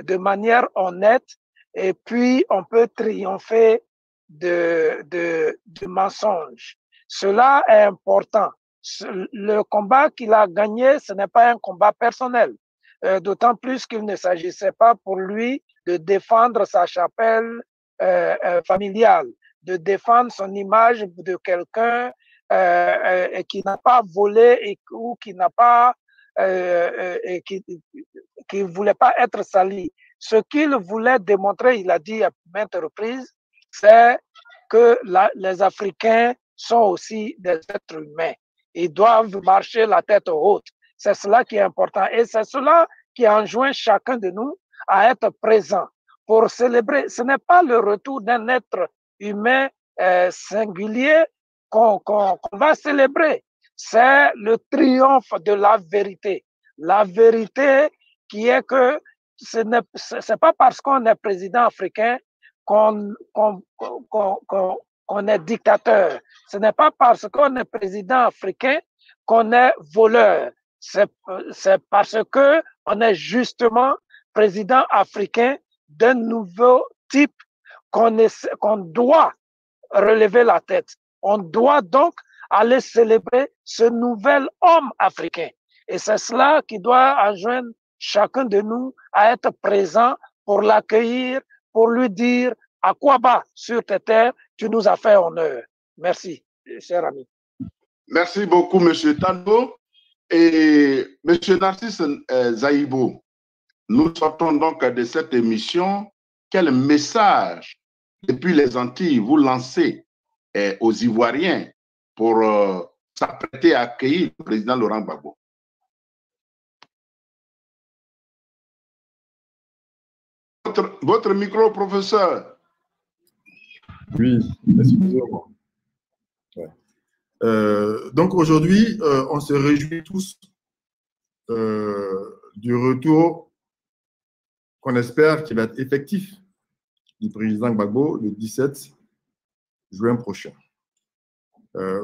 de manière honnête et puis on peut triompher de, de, de mensonges. Cela est important. Le combat qu'il a gagné, ce n'est pas un combat personnel, euh, d'autant plus qu'il ne s'agissait pas pour lui de défendre sa chapelle euh, euh, familiale, de défendre son image de quelqu'un qui n'a pas volé ou qui n'a pas et qui ne voulait pas être sali. Ce qu'il voulait démontrer, il a dit à maintes reprises, c'est que les Africains sont aussi des êtres humains. Ils doivent marcher la tête haute. C'est cela qui est important. Et c'est cela qui enjoint chacun de nous à être présent pour célébrer. Ce n'est pas le retour d'un être humain euh, singulier qu'on va célébrer. C'est le triomphe de la vérité. La vérité qui est que ce n'est pas parce qu'on est président africain qu'on est dictateur. Ce n'est pas parce qu'on est président africain qu'on est voleur. C'est parce que on est justement président africain d'un nouveau type qu'on doit relever la tête. On doit donc aller célébrer ce nouvel homme africain. Et c'est cela qui doit enjoindre chacun de nous à être présent pour l'accueillir, pour lui dire à quoi bas sur tes terres tu nous as fait honneur. Merci, cher ami. Merci beaucoup, Monsieur Tando. Et Monsieur Narcisse euh, Zaïbo, nous sortons donc de cette émission. Quel message depuis les Antilles vous lancez euh, aux Ivoiriens pour euh, s'apprêter à accueillir le président Laurent Gbagbo? Votre, micro, professeur. Oui, excusez-moi. Euh, donc aujourd'hui, euh, on se réjouit tous euh, du retour qu'on espère qu'il va être effectif du président Gbagbo le 17 juin prochain.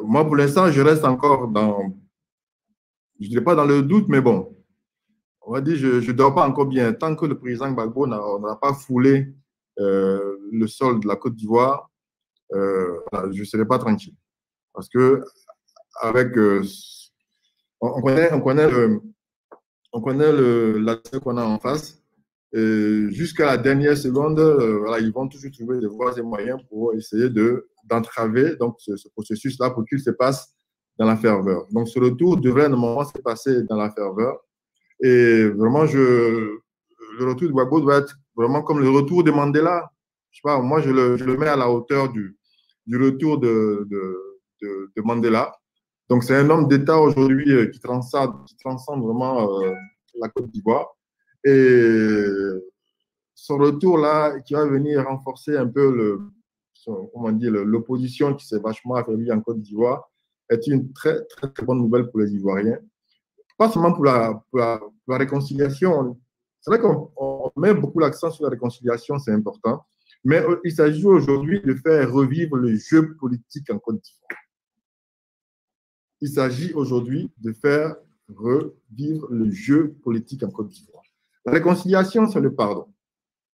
moi, pour l'instant, je reste encore dans, je ne dirais pas dans le doute, mais bon, on va dire, je ne dors pas encore bien. Tant que le président Gbagbo n'a pas foulé euh, le sol de la Côte d'Ivoire, euh, je ne serai pas tranquille. Parce que, avec. Euh, on, connaît, on connaît, on connaît le, qu'on a en face. Jusqu'à la dernière seconde, ils vont toujours trouver des voies et moyens pour essayer d'entraver donc ce, ce processus-là pour qu'il se passe dans la ferveur. Donc, ce retour devrait normalement se passer dans la ferveur. Et vraiment, le retour de Gbagbo doit être vraiment comme le retour de Mandela. Je sais pas, moi, je le, mets à la hauteur du, retour de, de, de, Mandela. Donc, c'est un homme d'État aujourd'hui euh, qui transcende, qui transcende vraiment euh, la Côte d'Ivoire. Et son retour là, qui va venir renforcer un peu le, comment dire, l'opposition qui s'est vachement affaiblie en Côte d'Ivoire, est une très, très bonne nouvelle pour les Ivoiriens pas seulement pour la, réconciliation. C'est vrai qu'on met beaucoup l'accent sur la réconciliation, c'est important, mais euh, il s'agit aujourd'hui de faire revivre le jeu politique en Côte d'Ivoire. Il s'agit aujourd'hui de faire revivre le jeu politique en Côte d'Ivoire. La réconciliation, c'est le pardon.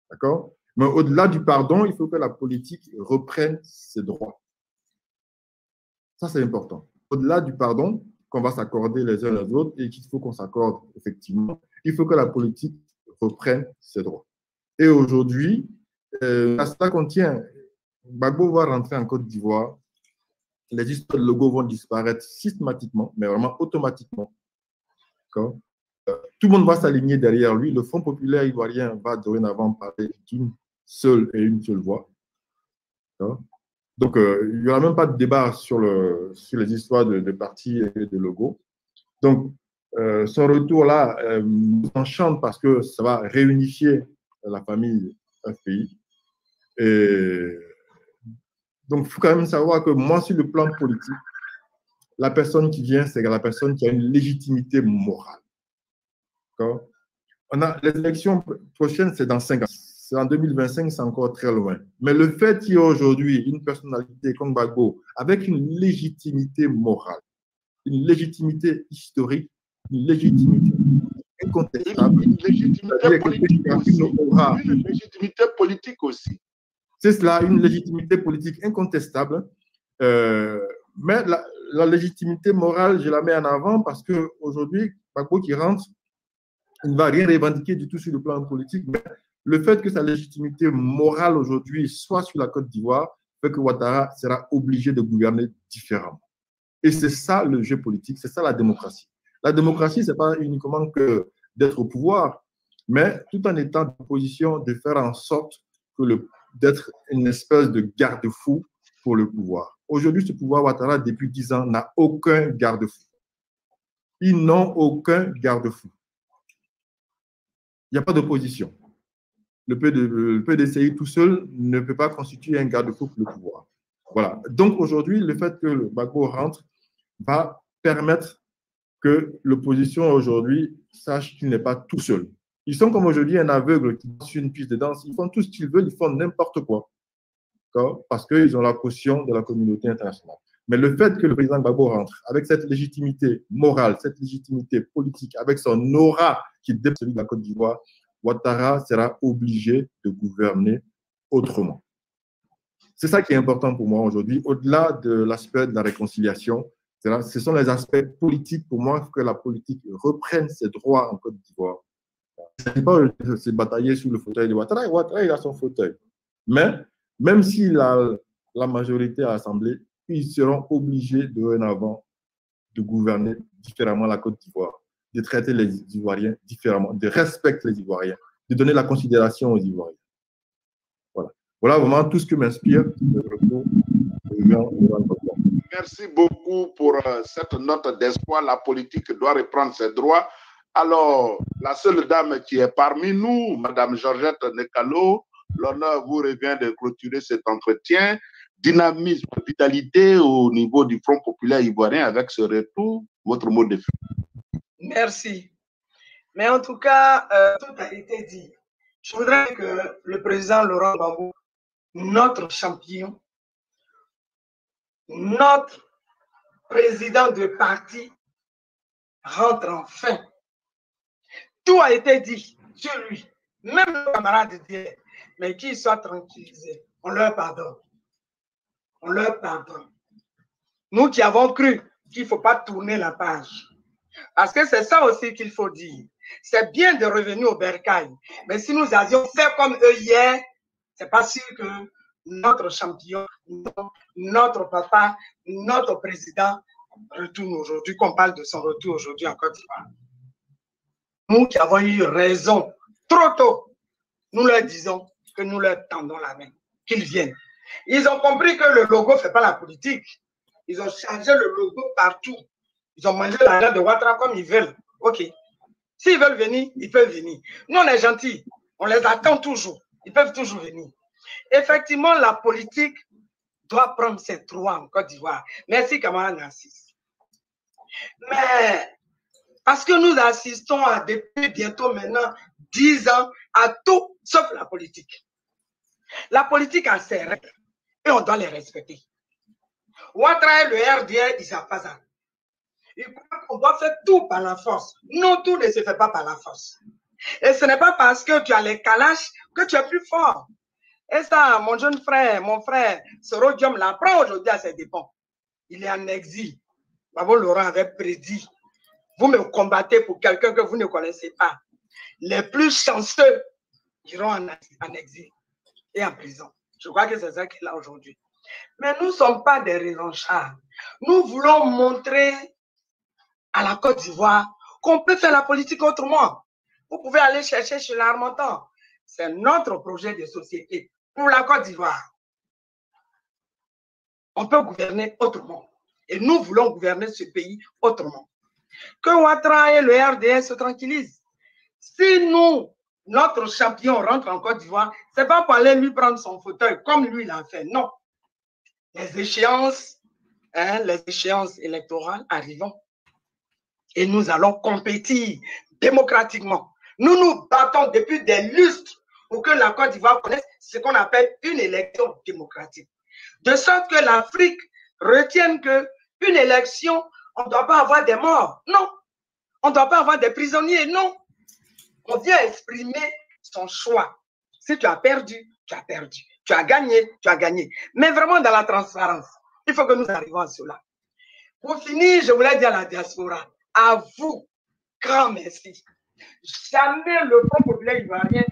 D'accord? Mais au-delà du pardon, il faut que la politique reprenne ses droits. Ça, c'est important. Au-delà du pardon, qu'on va s'accorder les uns les autres et qu'il faut qu'on s'accorde effectivement. Il faut que la politique reprenne ses droits. Et aujourd'hui, euh, ça contient, Bagbo va rentrer en Côte d'Ivoire, les histoires de logo vont disparaître systématiquement, mais vraiment automatiquement. Euh, tout le monde va s'aligner derrière lui. Le Front populaire ivoirien va dorénavant parler d'une seule et une seule voix. Donc, euh, il n'y aura même pas de débat sur, le, sur les histoires de, partis et de logos. Donc, euh, son retour-là euh, nous enchante parce que ça va réunifier la famille FPI. Et donc, il faut quand même savoir que moi, sur le plan politique, la personne qui vient, c'est la personne qui a une légitimité morale. On a les élections prochaines, c'est dans cinq ans c'est en 2025, c'est encore très loin. Mais le fait qu'il y ait aujourd'hui une personnalité comme Bagbo avec une légitimité morale, une légitimité historique, une légitimité incontestable, une légitimité politique aussi. Une légitimité politique aussi. C'est cela, une légitimité politique incontestable. Euh, mais la, la, légitimité morale, je la mets en avant parce qu'aujourd'hui, Bagbo qui rentre, il ne va rien revendiquer du tout sur le plan politique, mais le fait que sa légitimité morale aujourd'hui soit sur la Côte d'Ivoire fait que Ouattara sera obligé de gouverner différemment. Et c'est ça le jeu politique, c'est ça la démocratie. La démocratie, ce n'est pas uniquement que d'être au pouvoir, mais tout en étant en position de faire en sorte que le, d'être une espèce de garde-fou pour le pouvoir. Aujourd'hui, ce pouvoir Ouattara, depuis dix ans, n'a aucun garde-fou. Ils n'ont aucun garde-fou. il n'y a pas d'opposition. Le, le PDCI tout seul ne peut pas constituer un garde-fou pour le pouvoir. Voilà. Donc aujourd'hui, le fait que le rentre va permettre que l'opposition aujourd'hui sache qu'il n'est pas tout seul. Ils sont comme aujourd'hui un aveugle qui suit une piste de danse. Ils font tout ce qu'ils veulent, ils font n'importe quoi. Parce qu'ils ont la caution de la communauté internationale. Mais le fait que le président Gbagbo rentre avec cette légitimité morale, cette légitimité politique, avec son aura qui dépasse celui de la Côte d'Ivoire, Ouattara sera obligé de gouverner autrement. C'est ça qui est important pour moi aujourd'hui, au-delà de l'aspect de la réconciliation. Ce sont les aspects politiques pour moi que la politique reprenne ses droits en Côte d'Ivoire. Ce n'est pas de se batailler sur le fauteuil de Ouattara. Ouattara, il a son fauteuil. Mais même s'il a la majorité à l'Assemblée, ils seront obligés dorénavant de gouverner différemment la Côte d'Ivoire, de traiter les Ivoiriens différemment, de respecter les Ivoiriens, de donner la considération aux Ivoiriens. Voilà. Voilà vraiment tout ce que m'inspire Merci beaucoup pour euh, cette note d'espoir. La politique doit reprendre ses droits. Alors, la seule dame qui est parmi nous, Madame Georgette Nekalo, l'honneur vous revient de clôturer cet entretien dynamisme, vitalité au niveau du Front populaire ivoirien avec ce retour, votre mot de fin. Merci. Mais en tout cas, euh, tout a été dit. Je voudrais que le président Laurent Gbagbo, notre champion, notre président de parti, rentre enfin. Tout a été dit sur lui. Même le camarade dit, mais qu'il soit tranquillisé. On leur pardonne on leur pardonne. Nous qui avons cru qu'il ne faut pas tourner la page. Parce que c'est ça aussi qu'il faut dire. C'est bien de revenir au bercail. Mais si nous avions fait comme eux hier, c'est pas sûr que notre champion, notre papa, notre président retourne aujourd'hui, qu'on parle de son retour aujourd'hui en Côte d'Ivoire. Nous qui avons eu raison trop tôt, nous leur disons que nous leur tendons la main, qu'ils viennent. Ils ont compris que le logo ne fait pas la politique. Ils ont changé le logo partout. Ils ont mangé l'argent de Ouattara comme ils veulent. OK. S'ils veulent venir, ils peuvent venir. Nous, on est gentils. On les attend toujours. Ils peuvent toujours venir. Effectivement, la politique doit prendre ses droits en Côte d'Ivoire. Merci, camarade Narcisse. Mais parce que nous assistons à, depuis bientôt maintenant 10 ans à tout sauf la politique. La politique a ses règles et on doit les respecter. Ouattara et le RDR, ils savent pas ça. Ils croient qu'on doit faire tout par la force. Non, tout ne se fait pas par la force. Et ce n'est pas parce que tu as les calaches que tu es plus fort. Et ça, mon jeune frère, mon frère, ce rhodium l'apprend aujourd'hui à ses dépens. Il est en exil. Babo Laurent avait prédit. Vous me combattez pour quelqu'un que vous ne connaissez pas. Les plus chanceux iront en exil et en prison. Je crois que c'est ça qu'il a aujourd'hui. Mais nous ne sommes pas des revanchards. Nous voulons montrer à la Côte d'Ivoire qu'on peut faire la politique autrement. Vous pouvez aller chercher chez l'Armentan. C'est notre projet de société pour la Côte d'Ivoire. On peut gouverner autrement. Et nous voulons gouverner ce pays autrement. Que Ouattara et le RDS se tranquillisent. Si nous, notre champion rentre en Côte d'Ivoire, c'est pas pour aller lui prendre son fauteuil comme lui l'a fait. Non. Les échéances, hein, les échéances électorales arrivent. Et nous allons compétir démocratiquement. Nous nous battons depuis des lustres pour que la Côte d'Ivoire connaisse ce qu'on appelle une élection démocratique. De sorte que l'Afrique retienne que une élection, on ne doit pas avoir des morts. Non. On ne doit pas avoir des prisonniers. Non. On vient exprimer son choix. Si tu as perdu, tu as perdu. Tu as gagné, tu as gagné. Mais vraiment dans la transparence. Il faut que nous arrivions à cela. Pour finir, je voulais dire à la diaspora, à vous, grand merci. Jamais le Front populaire ivoirien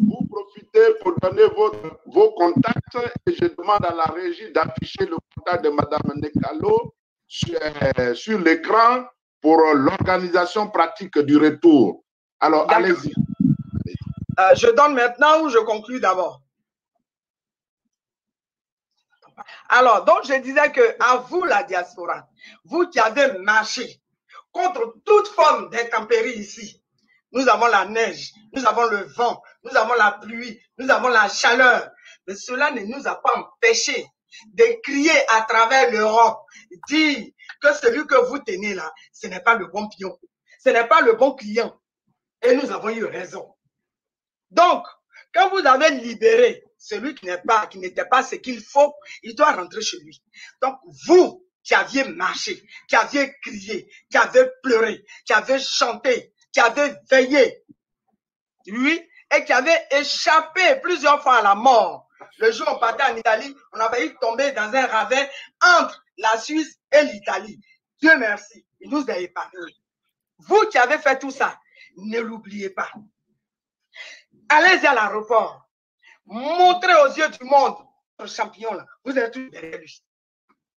Vous profitez pour donner vos contacts et je demande à la régie d'afficher le contact de Mme Nekalo sur, euh, sur l'écran pour l'organisation pratique du retour. Alors, allez-y. Euh, je donne maintenant ou je conclue d'abord? Alors, donc je disais que à vous, la diaspora, vous qui avez marché contre toute forme d'intempérie ici, nous avons la neige, nous avons le vent, nous avons la pluie, nous avons la chaleur. Mais cela ne nous a pas empêché de crier à travers l'Europe, dire que celui que vous tenez là, ce n'est pas le bon pion, ce n'est pas le bon client. Et nous avons eu raison. Donc, quand vous avez libéré celui qui n'est pas, qui n'était pas ce qu'il faut, il doit rentrer chez lui. Donc, vous qui aviez marché, qui aviez crié, qui avez pleuré, qui avez chanté, qui avez veillé, lui, et qui avait échappé plusieurs fois à la mort. Le jour où on partait en Italie, on avait failli tomber dans un ravin entre la Suisse et l'Italie. Dieu merci, il nous a épargnés. Vous qui avez fait tout ça, ne l'oubliez pas. Allez à l'aéroport. Montrez aux yeux du monde ce champion-là. Vous êtes tous derrière lui.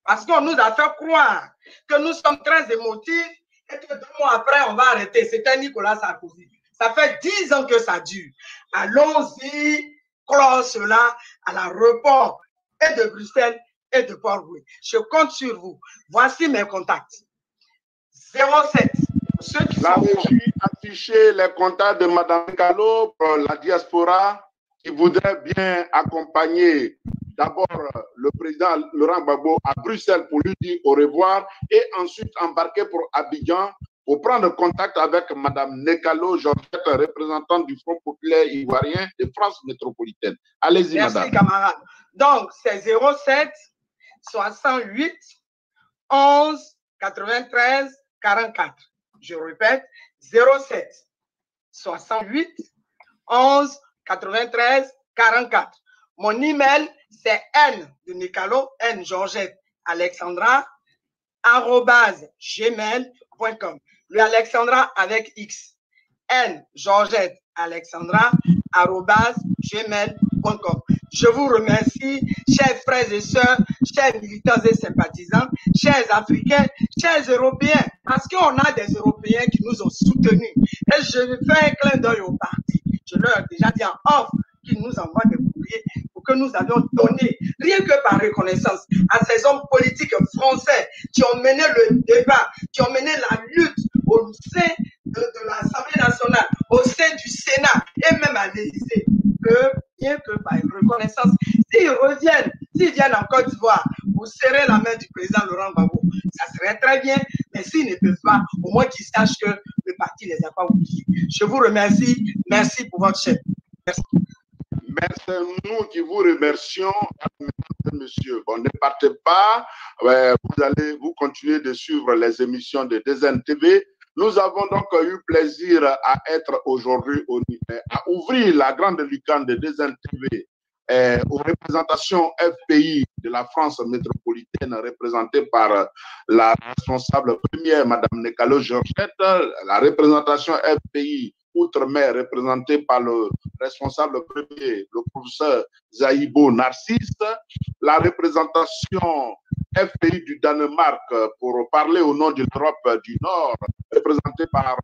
Parce qu'on nous a fait croire que nous sommes très émotifs et que deux mois après, on va arrêter. C'était Nicolas Sarkozy. Ça fait dix ans que ça dure. Allons-y, clore cela à l'aéroport et de Bruxelles et de Port-Louis. Je compte sur vous. Voici mes contacts. 07. Ceux qui la régie affiché les contacts de Mme Gallo pour la diaspora qui voudrait bien accompagner d'abord le président Laurent Gbagbo à Bruxelles pour lui dire au revoir et ensuite embarquer pour Abidjan pour prendre contact avec Mme Nekalo Georgette, représentante du Front populaire ivoirien de France métropolitaine. Allez-y, madame. Merci, camarade. Donc, c'est 07 68 11 93 44. Je répète, 07 68 11 93 44. Mon email, c'est n de Nicalo, n Georgette Alexandra, arrobase gmail.com. Le Alexandra avec X. N Georgette Alexandra, arrobase gmail.com. Je vous remercie, chers frères et sœurs, chers militants et sympathisants, chers Africains, chers Européens, parce qu'on a des Européens qui nous ont soutenus. Et je fais un clin d'œil au parti. Je leur ai déjà dit en off qu'ils nous envoient des courriers pour que nous allions donner, rien que par reconnaissance, à ces hommes politiques français qui ont mené le débat, qui ont mené la lutte au sein de, l'Assemblée nationale, au sein du Sénat et même à l'Élysée. Que bien que par reconnaissance, s'ils reviennent, s'ils viennent en Côte d'Ivoire, vous serrez la main du président Laurent Gbagbo, ça serait très bien, mais s'ils ne peuvent pas, au moins qu'ils sachent que le parti ne les a pas oubliés. Je vous remercie. Merci pour votre chef. Merci. C'est nous qui vous remercions, monsieur. Bon, ne partez pas. Vous allez, vous continuer de suivre les émissions de DZN TV. Nous avons donc eu plaisir à être aujourd'hui, à ouvrir la grande lucane de DZN Eh, aux représentations FPI de la France métropolitaine représentée par la responsable première, Madame Nekalo Georgette, la représentation FPI Outre-mer représentée par le responsable premier, le professeur Zaïbo Narcisse, la représentation FPI du Danemark pour parler au nom de l'Europe du Nord, représentée par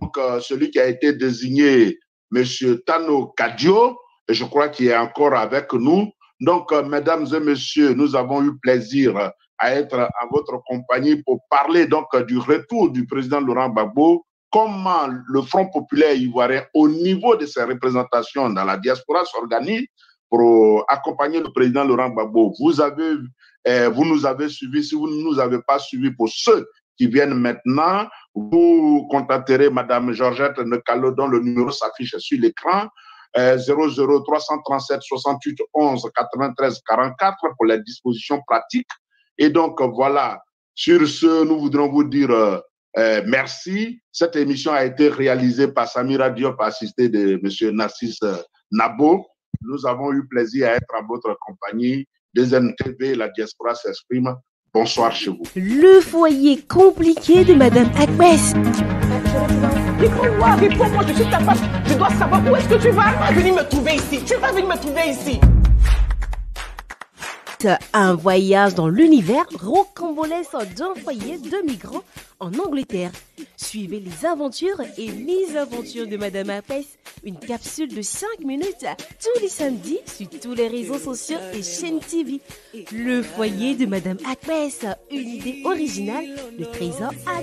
donc, celui qui a été désigné, Monsieur Tano Kadio, je crois qu'il est encore avec nous. Donc, mesdames et messieurs, nous avons eu plaisir à être à votre compagnie pour parler donc du retour du président Laurent Gbagbo comment le Front populaire ivoirien, au niveau de ses représentations dans la diaspora, s'organise pour accompagner le président Laurent Gbagbo? Vous, avez, eh, vous nous avez suivis. Si vous ne nous avez pas suivis, pour ceux qui viennent maintenant, vous contacterez Madame Georgette Necalo, dont le numéro s'affiche sur l'écran. Eh, 00 337 68 11 93 44 pour les dispositions pratiques. Et donc, voilà, sur ce, nous voudrons vous dire euh, euh, merci. Cette émission a été réalisée par Samira Diop, assistée de M. Narcisse Nabo. Nous avons eu plaisir à être à votre compagnie. Deuxième TV, la diaspora s'exprime. Bonsoir chez vous. Le foyer compliqué de Madame Agbès. Réponds-moi, réponds-moi, je suis ta femme. Je dois savoir où est-ce que tu vas. Venir me trouver ici. Tu vas venir me trouver ici. Un voyage dans l'univers rocambolesque d'un foyer de migrants en Angleterre. Suivez les aventures et mésaventures de Madame Apès, une capsule de 5 minutes tous les samedis sur tous les réseaux sociaux et chaînes TV. Le foyer de Madame Apès, une idée originale, le trésor à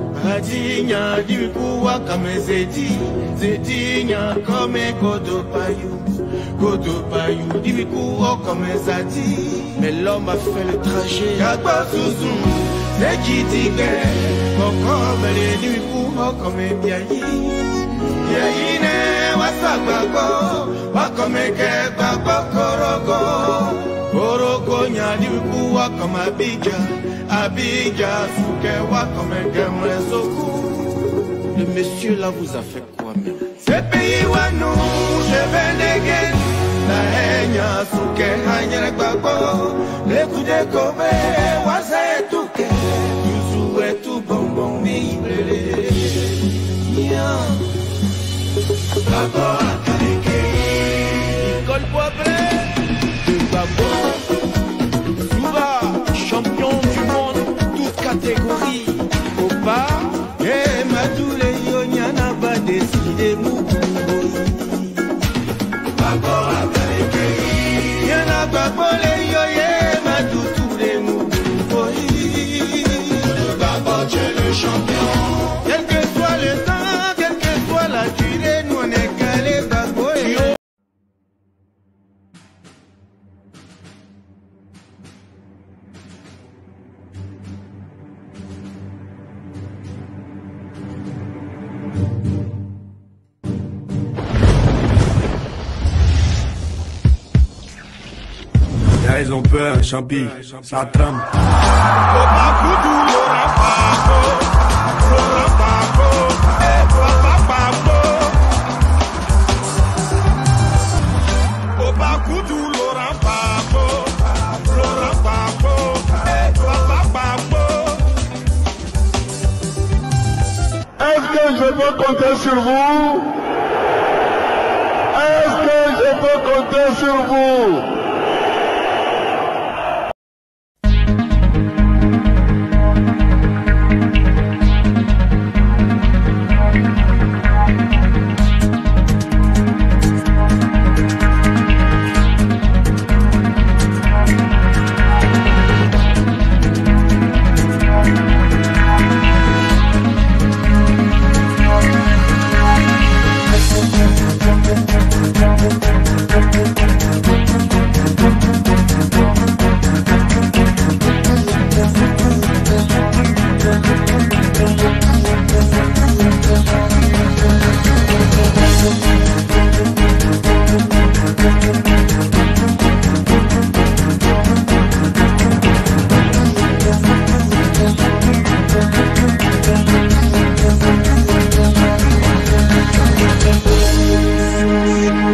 Adinya dikuwa kame zedi. Zedi nya kome kodo payu. Kodo payu dikuwa kame zadi. Mais l'homme a fait le trajet. Yagba suzu Zeki tigbe Koko mele dikuwa kame biayi. Biayi ne wasa gbagbo korogo. Korogo nya dikuwa abija Abija suke wakome gemre soku Le monsieur là vous a fait quoi même Ce pays wanu je vais néguer La enya suke hanyere gbagbo. Lekude kobe wase tuke Yuzu etu bonbon mi blele Yeah Gbagbo akaleke Nicole Poivré. De champi, ça tremble. Est-ce que je peux compter sur vous? Est-ce que je peux compter sur vous?